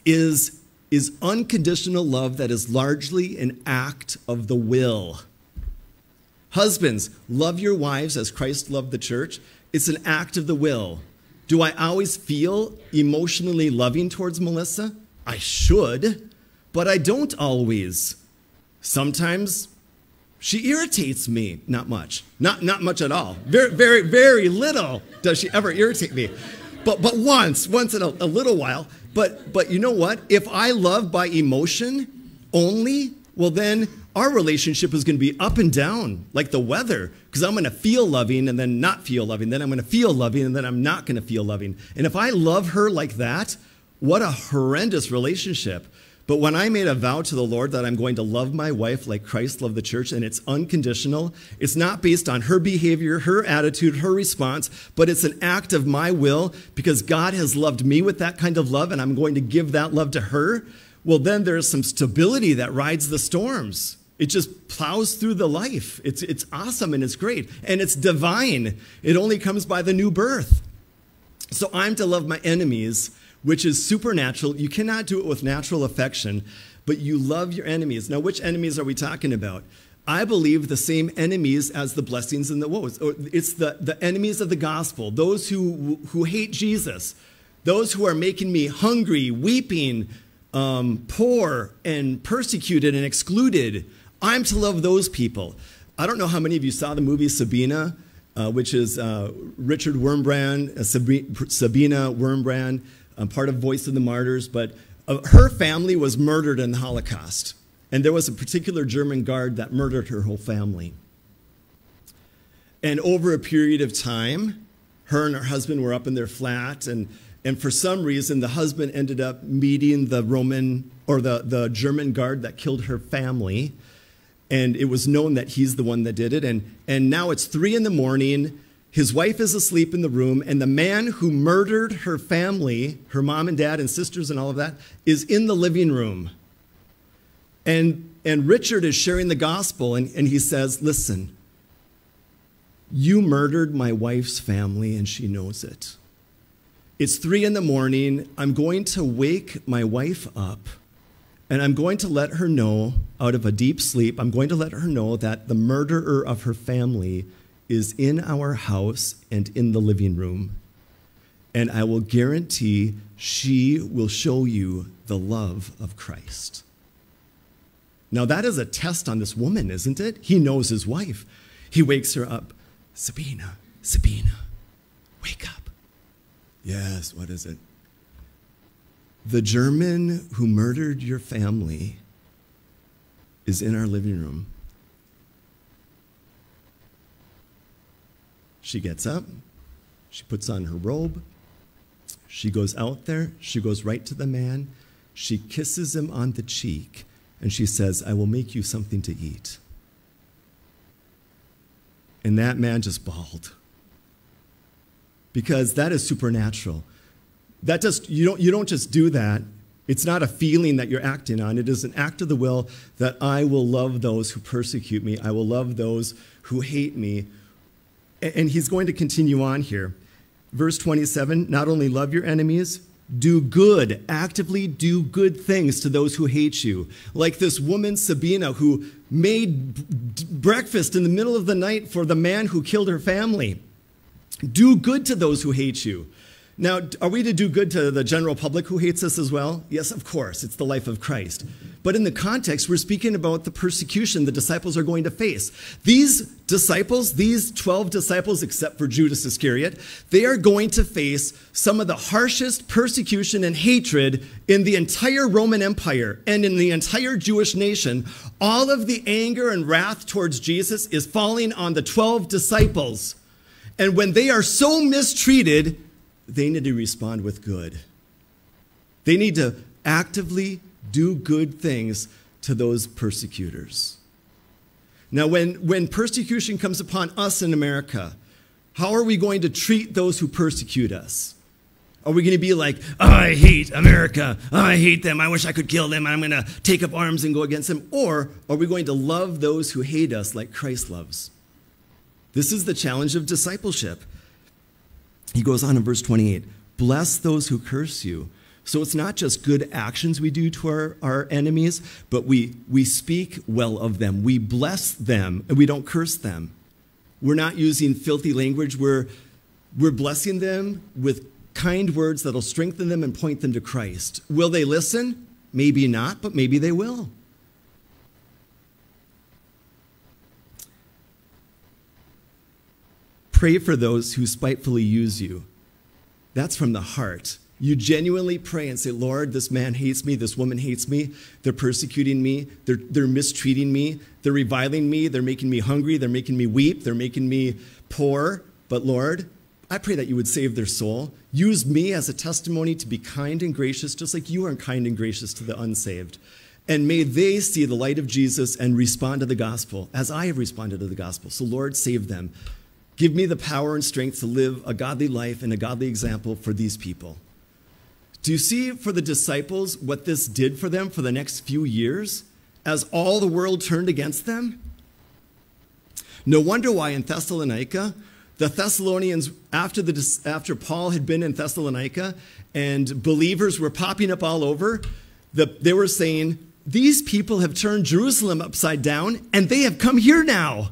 is, is unconditional love that is largely an act of the will. Husbands, love your wives as Christ loved the church. It's an act of the will. Do I always feel emotionally loving towards Melissa? I should, but I don't always. Sometimes she irritates me. Not much. Not, not much at all. Very, very, very little does she ever irritate me. But, but once, once in a, a little while. But, but you know what? If I love by emotion only, well, then our relationship is going to be up and down like the weather because I'm going to feel loving and then not feel loving. Then I'm going to feel loving and then I'm not going to feel loving. And if I love her like that, what a horrendous relationship. But when I made a vow to the Lord that I'm going to love my wife like Christ loved the church, and it's unconditional, it's not based on her behavior, her attitude, her response, but it's an act of my will because God has loved me with that kind of love, and I'm going to give that love to her. Well, then there's some stability that rides the storms. It just plows through the life. It's, it's awesome and it's great. And it's divine. It only comes by the new birth. So I'm to love my enemies which is supernatural. You cannot do it with natural affection, but you love your enemies. Now, which enemies are we talking about? I believe the same enemies as the blessings and the woes. It's the, the enemies of the gospel, those who, who hate Jesus, those who are making me hungry, weeping, um, poor, and persecuted and excluded. I'm to love those people. I don't know how many of you saw the movie Sabina, uh, which is uh, Richard Wurmbrand, uh, Sabina Wurmbrand um, part of Voice of the Martyrs, but uh, her family was murdered in the Holocaust. And there was a particular German guard that murdered her whole family. And over a period of time, her and her husband were up in their flat, and, and for some reason, the husband ended up meeting the Roman or the, the German guard that killed her family. And it was known that he's the one that did it. And, and now it's three in the morning his wife is asleep in the room, and the man who murdered her family, her mom and dad and sisters and all of that, is in the living room. And, and Richard is sharing the gospel, and, and he says, Listen, you murdered my wife's family, and she knows it. It's three in the morning. I'm going to wake my wife up, and I'm going to let her know, out of a deep sleep, I'm going to let her know that the murderer of her family is in our house and in the living room. And I will guarantee she will show you the love of Christ. Now, that is a test on this woman, isn't it? He knows his wife. He wakes her up. Sabina, Sabina, wake up. Yes, what is it? The German who murdered your family is in our living room. She gets up, she puts on her robe, she goes out there, she goes right to the man, she kisses him on the cheek, and she says, I will make you something to eat. And that man just bawled. Because that is supernatural. That just you don't you don't just do that. It's not a feeling that you're acting on. It is an act of the will that I will love those who persecute me. I will love those who hate me and he's going to continue on here. Verse 27 not only love your enemies, do good, actively do good things to those who hate you. Like this woman, Sabina, who made breakfast in the middle of the night for the man who killed her family. Do good to those who hate you. Now, are we to do good to the general public who hates us as well? Yes, of course. It's the life of Christ. But in the context, we're speaking about the persecution the disciples are going to face. These disciples, these 12 disciples, except for Judas Iscariot, they are going to face some of the harshest persecution and hatred in the entire Roman Empire and in the entire Jewish nation. All of the anger and wrath towards Jesus is falling on the 12 disciples. And when they are so mistreated, they need to respond with good. They need to actively do good things to those persecutors. Now, when, when persecution comes upon us in America, how are we going to treat those who persecute us? Are we going to be like, oh, I hate America. Oh, I hate them. I wish I could kill them. I'm going to take up arms and go against them. Or are we going to love those who hate us like Christ loves? This is the challenge of discipleship. He goes on in verse 28 Bless those who curse you. So it's not just good actions we do to our, our enemies, but we, we speak well of them. We bless them and we don't curse them. We're not using filthy language. We're, we're blessing them with kind words that'll strengthen them and point them to Christ. Will they listen? Maybe not, but maybe they will. Pray for those who spitefully use you. That's from the heart. You genuinely pray and say, Lord, this man hates me, this woman hates me, they're persecuting me, they're, they're mistreating me, they're reviling me, they're making me hungry, they're making me weep, they're making me poor. But Lord, I pray that you would save their soul. Use me as a testimony to be kind and gracious, just like you are kind and gracious to the unsaved. And may they see the light of Jesus and respond to the gospel as I have responded to the gospel. So, Lord, save them. Give me the power and strength to live a godly life and a godly example for these people. Do you see for the disciples what this did for them for the next few years as all the world turned against them? No wonder why in Thessalonica, the Thessalonians, after, the, after Paul had been in Thessalonica and believers were popping up all over, the, they were saying, These people have turned Jerusalem upside down and they have come here now.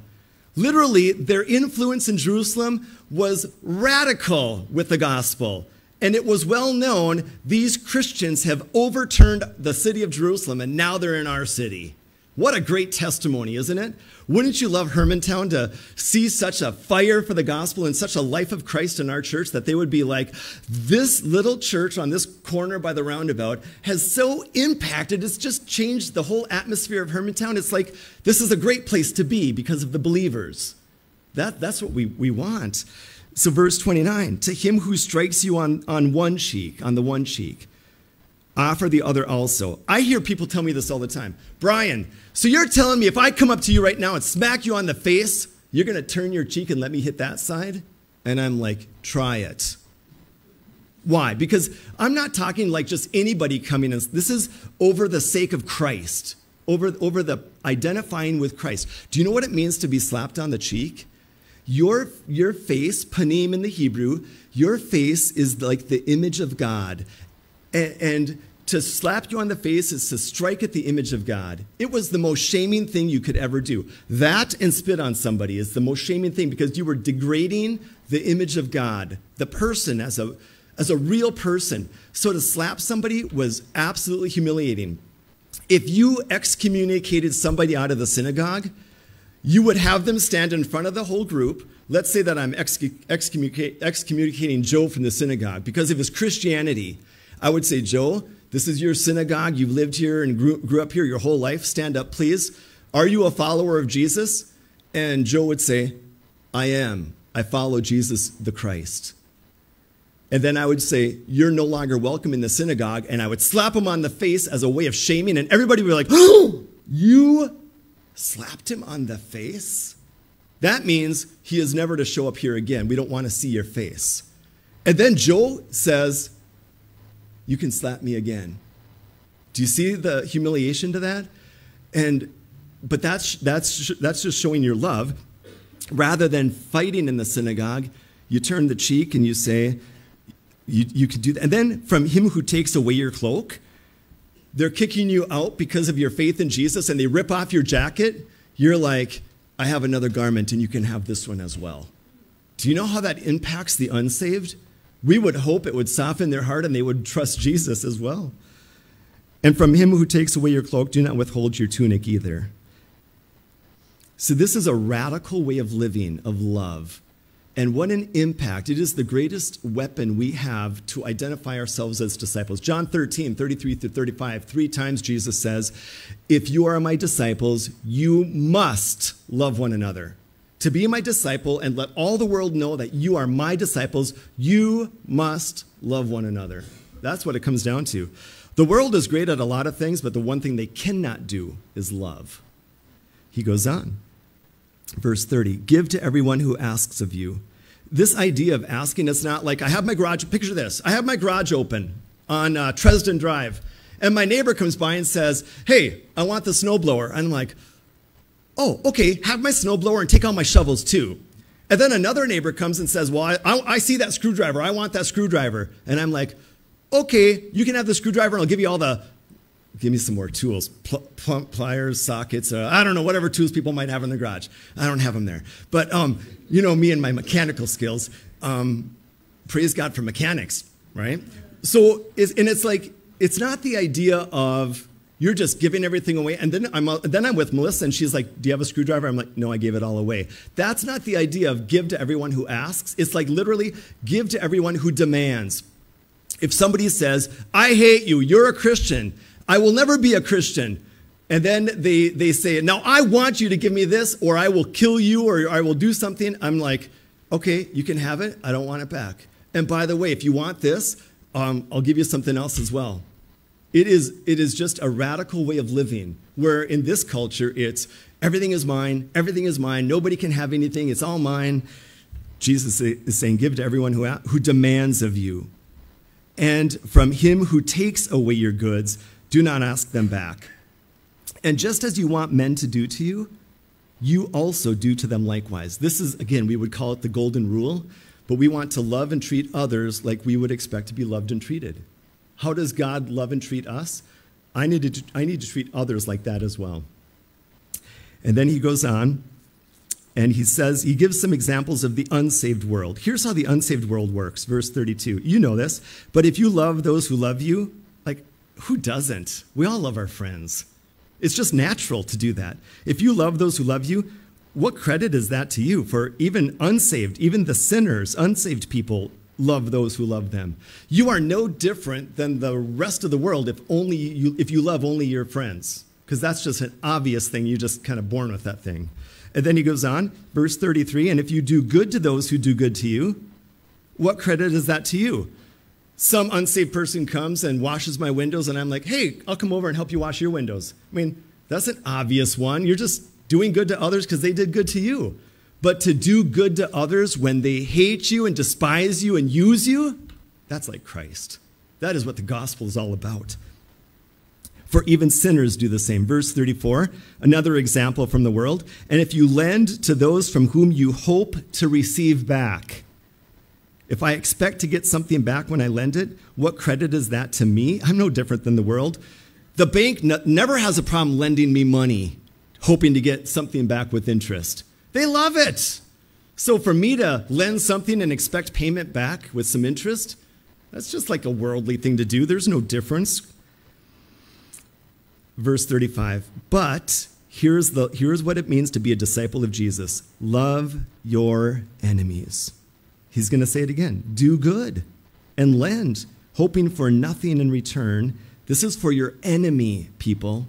Literally, their influence in Jerusalem was radical with the gospel. And it was well known these Christians have overturned the city of Jerusalem and now they're in our city. What a great testimony, isn't it? Wouldn't you love Hermantown to see such a fire for the gospel and such a life of Christ in our church that they would be like, this little church on this corner by the roundabout has so impacted, it's just changed the whole atmosphere of Hermantown. It's like, this is a great place to be because of the believers. That, that's what we, we want. So, verse 29 to him who strikes you on, on one cheek, on the one cheek, offer the other also. I hear people tell me this all the time. Brian, so you're telling me if I come up to you right now and smack you on the face, you're going to turn your cheek and let me hit that side? And I'm like, try it. Why? Because I'm not talking like just anybody coming in. This is over the sake of Christ, over, over the identifying with Christ. Do you know what it means to be slapped on the cheek? Your, your face, panim in the Hebrew, your face is like the image of God. And, and to slap you on the face is to strike at the image of God. It was the most shaming thing you could ever do. That and spit on somebody is the most shaming thing because you were degrading the image of God, the person as a, as a real person. So to slap somebody was absolutely humiliating. If you excommunicated somebody out of the synagogue, you would have them stand in front of the whole group. Let's say that I'm excommunicating Joe from the synagogue because of his Christianity. I would say, Joe, this is your synagogue. You've lived here and grew, grew up here your whole life. Stand up, please. Are you a follower of Jesus? And Joe would say, I am. I follow Jesus the Christ. And then I would say, You're no longer welcome in the synagogue. And I would slap him on the face as a way of shaming. And everybody would be like, Oh, you slapped him on the face? That means he is never to show up here again. We don't want to see your face. And then Joe says, you can slap me again. Do you see the humiliation to that? And but that's that's that's just showing your love. Rather than fighting in the synagogue, you turn the cheek and you say, you, you could do that. And then from him who takes away your cloak, they're kicking you out because of your faith in Jesus and they rip off your jacket. You're like, I have another garment and you can have this one as well. Do you know how that impacts the unsaved? We would hope it would soften their heart and they would trust Jesus as well. And from him who takes away your cloak, do not withhold your tunic either. So, this is a radical way of living, of love. And what an impact. It is the greatest weapon we have to identify ourselves as disciples. John 13, 33 through 35, three times Jesus says, If you are my disciples, you must love one another. To be my disciple and let all the world know that you are my disciples, you must love one another. That's what it comes down to. The world is great at a lot of things, but the one thing they cannot do is love. He goes on. Verse 30 Give to everyone who asks of you. This idea of asking is not like I have my garage, picture this I have my garage open on uh, Tresden Drive, and my neighbor comes by and says, Hey, I want the snowblower. I'm like, Oh, okay, have my snowblower and take all my shovels too. And then another neighbor comes and says, Well, I, I, I see that screwdriver. I want that screwdriver. And I'm like, Okay, you can have the screwdriver and I'll give you all the give me some more tools pl- pl- pliers sockets uh, i don't know whatever tools people might have in the garage i don't have them there but um, you know me and my mechanical skills um, praise god for mechanics right so it's, and it's like it's not the idea of you're just giving everything away and then I'm, uh, then I'm with melissa and she's like do you have a screwdriver i'm like no i gave it all away that's not the idea of give to everyone who asks it's like literally give to everyone who demands if somebody says i hate you you're a christian I will never be a Christian. And then they, they say, Now I want you to give me this, or I will kill you, or I will do something. I'm like, Okay, you can have it. I don't want it back. And by the way, if you want this, um, I'll give you something else as well. It is, it is just a radical way of living where in this culture it's everything is mine, everything is mine, nobody can have anything, it's all mine. Jesus is saying, Give to everyone who, who demands of you. And from him who takes away your goods, do not ask them back. And just as you want men to do to you, you also do to them likewise. This is, again, we would call it the golden rule, but we want to love and treat others like we would expect to be loved and treated. How does God love and treat us? I need to, I need to treat others like that as well. And then he goes on and he says, he gives some examples of the unsaved world. Here's how the unsaved world works, verse 32. You know this, but if you love those who love you, like, who doesn't? We all love our friends. It's just natural to do that. If you love those who love you, what credit is that to you? For even unsaved, even the sinners, unsaved people love those who love them. You are no different than the rest of the world if only you, if you love only your friends, because that's just an obvious thing. You're just kind of born with that thing. And then he goes on, verse 33, and if you do good to those who do good to you, what credit is that to you? some unsaved person comes and washes my windows, and I'm like, hey, I'll come over and help you wash your windows. I mean, that's an obvious one. You're just doing good to others because they did good to you. But to do good to others when they hate you and despise you and use you, that's like Christ. That is what the gospel is all about. For even sinners do the same. Verse 34, another example from the world. And if you lend to those from whom you hope to receive back, if I expect to get something back when I lend it, what credit is that to me? I'm no different than the world. The bank never has a problem lending me money, hoping to get something back with interest. They love it. So for me to lend something and expect payment back with some interest, that's just like a worldly thing to do. There's no difference. Verse 35. But here's, the, here's what it means to be a disciple of Jesus love your enemies. He's going to say it again do good and lend, hoping for nothing in return. This is for your enemy, people.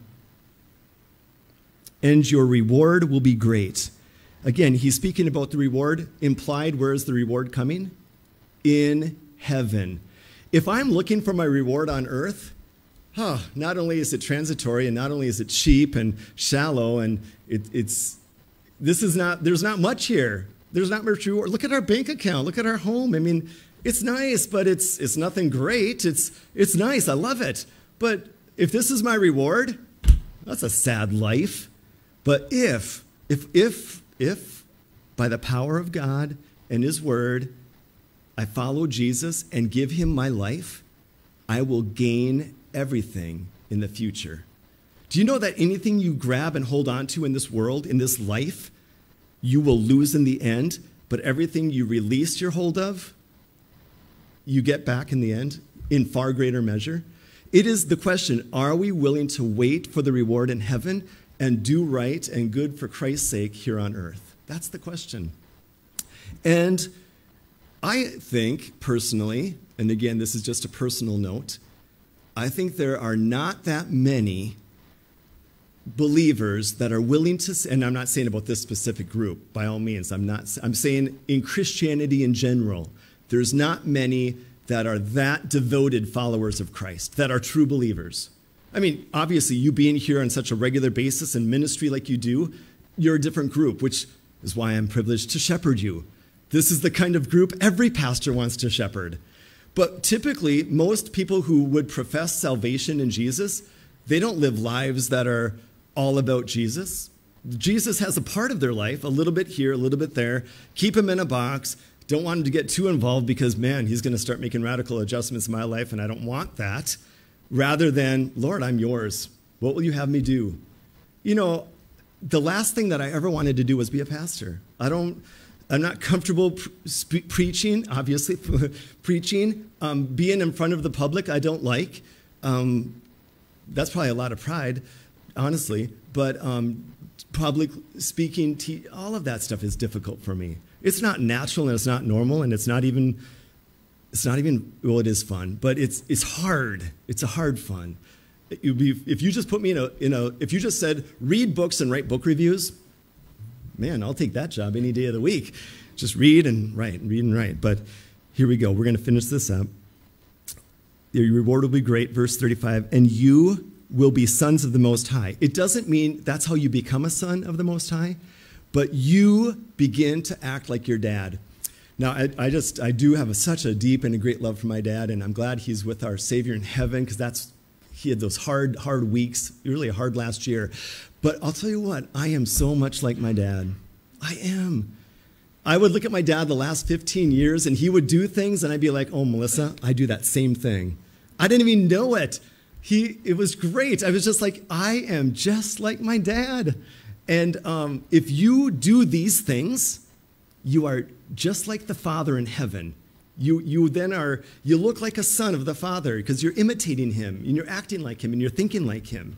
And your reward will be great. Again, he's speaking about the reward. Implied, where is the reward coming? In heaven. If I'm looking for my reward on earth, huh, not only is it transitory and not only is it cheap and shallow and it, it's this is not there's not much here there's not much reward. Look at our bank account. Look at our home. I mean, it's nice, but it's it's nothing great. It's it's nice. I love it. But if this is my reward, that's a sad life. But if if if if by the power of God and his word I follow Jesus and give him my life, I will gain everything in the future. Do you know that anything you grab and hold on to in this world, in this life, you will lose in the end, but everything you release your hold of, you get back in the end in far greater measure. It is the question are we willing to wait for the reward in heaven and do right and good for Christ's sake here on earth? That's the question. And I think personally, and again, this is just a personal note, I think there are not that many believers that are willing to and I'm not saying about this specific group by all means I'm not I'm saying in Christianity in general there's not many that are that devoted followers of Christ that are true believers I mean obviously you being here on such a regular basis in ministry like you do you're a different group which is why I'm privileged to shepherd you this is the kind of group every pastor wants to shepherd but typically most people who would profess salvation in Jesus they don't live lives that are all about Jesus. Jesus has a part of their life, a little bit here, a little bit there. Keep him in a box. Don't want him to get too involved because, man, he's going to start making radical adjustments in my life, and I don't want that. Rather than, Lord, I'm yours. What will you have me do? You know, the last thing that I ever wanted to do was be a pastor. I don't. I'm not comfortable pre- preaching, obviously, preaching. Um, being in front of the public, I don't like. Um, that's probably a lot of pride honestly. But um, public speaking, all of that stuff is difficult for me. It's not natural and it's not normal and it's not even. It's not even well. It is fun, but it's it's hard. It's a hard fun. Be, if you just put me in a in a if you just said read books and write book reviews, man, I'll take that job any day of the week. Just read and write, read and write. But here we go. We're going to finish this up. Your reward will be great. Verse 35. And you will be sons of the Most High. It doesn't mean that's how you become a son of the Most High, but you begin to act like your dad. Now, I, I just, I do have a, such a deep and a great love for my dad, and I'm glad he's with our Savior in heaven because that's, he had those hard, hard weeks, really hard last year. But I'll tell you what, I am so much like my dad. I am. I would look at my dad the last 15 years, and he would do things, and I'd be like, oh, Melissa, I do that same thing. I didn't even know it he it was great. I was just like, I am just like my dad. And um, if you do these things, you are just like the Father in heaven. You, you then are, you look like a son of the Father because you're imitating him and you're acting like him and you're thinking like him.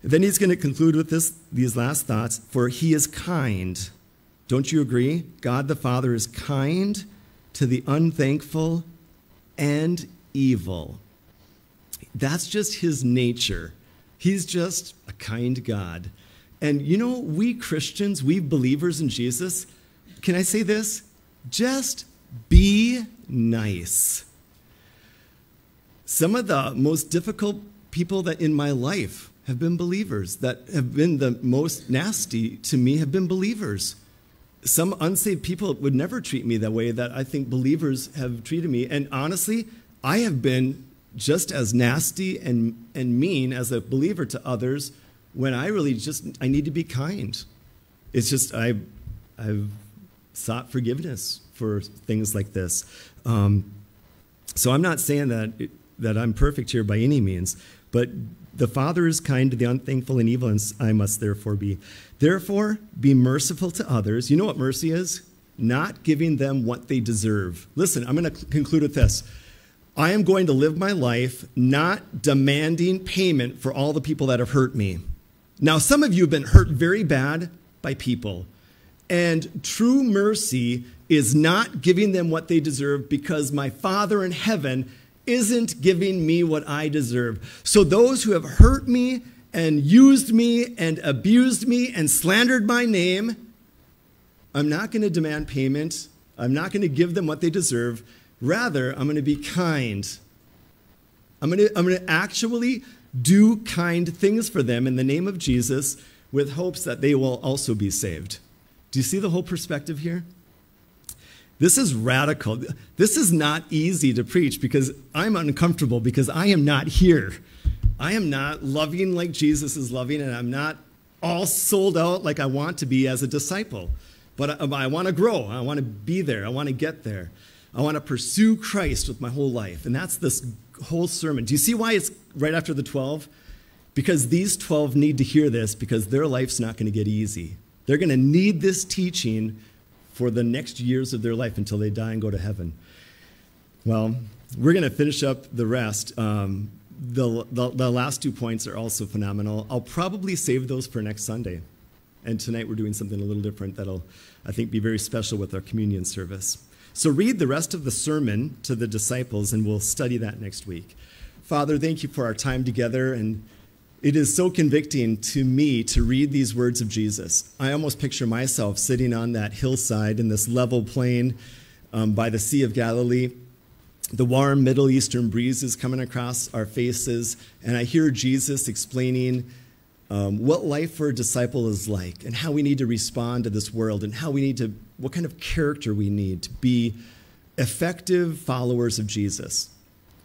Then he's going to conclude with this, these last thoughts for he is kind. Don't you agree? God the Father is kind to the unthankful and evil. That's just his nature. He's just a kind God. And you know, we Christians, we believers in Jesus, can I say this? Just be nice. Some of the most difficult people that in my life have been believers, that have been the most nasty to me have been believers. Some unsaved people would never treat me that way that I think believers have treated me. And honestly, I have been just as nasty and, and mean as a believer to others when I really just I need to be kind. It's just I I've sought forgiveness for things like this. Um, so I'm not saying that that I'm perfect here by any means, but the Father is kind to the unthankful and evil, and I must therefore be. Therefore, be merciful to others. You know what mercy is? Not giving them what they deserve. Listen, I'm going to conclude with this. I am going to live my life not demanding payment for all the people that have hurt me. Now, some of you have been hurt very bad by people. And true mercy is not giving them what they deserve because my Father in heaven isn't giving me what I deserve. So, those who have hurt me and used me and abused me and slandered my name, I'm not going to demand payment. I'm not going to give them what they deserve Rather, I'm going to be kind. I'm going to, I'm going to actually do kind things for them in the name of Jesus with hopes that they will also be saved. Do you see the whole perspective here? This is radical. This is not easy to preach because I'm uncomfortable because I am not here. I am not loving like Jesus is loving, and I'm not all sold out like I want to be as a disciple. But I, I want to grow. I want to be there. I want to get there. I want to pursue Christ with my whole life. And that's this whole sermon. Do you see why it's right after the 12? Because these 12 need to hear this because their life's not going to get easy. They're going to need this teaching for the next years of their life until they die and go to heaven. Well, we're going to finish up the rest. Um, the, the, the last two points are also phenomenal. I'll probably save those for next Sunday. And tonight we're doing something a little different that'll, I think, be very special with our communion service. So read the rest of the sermon to the disciples, and we'll study that next week. Father, thank you for our time together. And it is so convicting to me to read these words of Jesus. I almost picture myself sitting on that hillside in this level plain um, by the Sea of Galilee the warm Middle Eastern breezes coming across our faces, and I hear Jesus explaining um, what life for a disciple is like and how we need to respond to this world and how we need to, what kind of character we need to be effective followers of Jesus.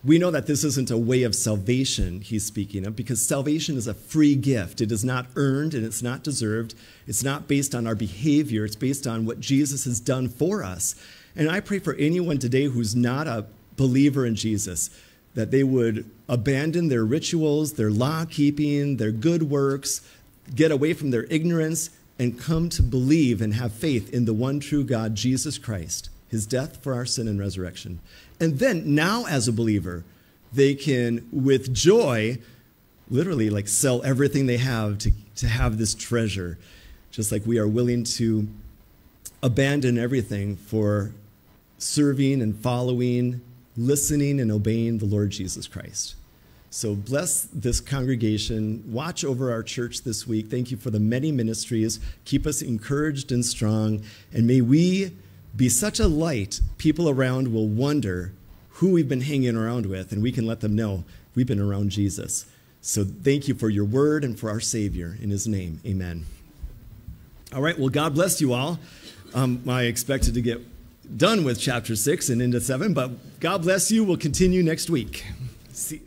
We know that this isn't a way of salvation he's speaking of because salvation is a free gift. It is not earned and it's not deserved. It's not based on our behavior, it's based on what Jesus has done for us. And I pray for anyone today who's not a believer in Jesus, that they would abandon their rituals, their law keeping, their good works, get away from their ignorance, and come to believe and have faith in the one true God, Jesus Christ, his death for our sin and resurrection. And then, now as a believer, they can, with joy, literally like sell everything they have to, to have this treasure, just like we are willing to abandon everything for serving and following listening and obeying the Lord Jesus Christ. So bless this congregation. Watch over our church this week. Thank you for the many ministries. Keep us encouraged and strong. And may we be such a light, people around will wonder who we've been hanging around with, and we can let them know we've been around Jesus. So thank you for your word and for our Savior. In his name, amen. All right, well, God bless you all. Um, I expected to get done with chapter 6 and into 7, but God bless you. We'll continue next week. See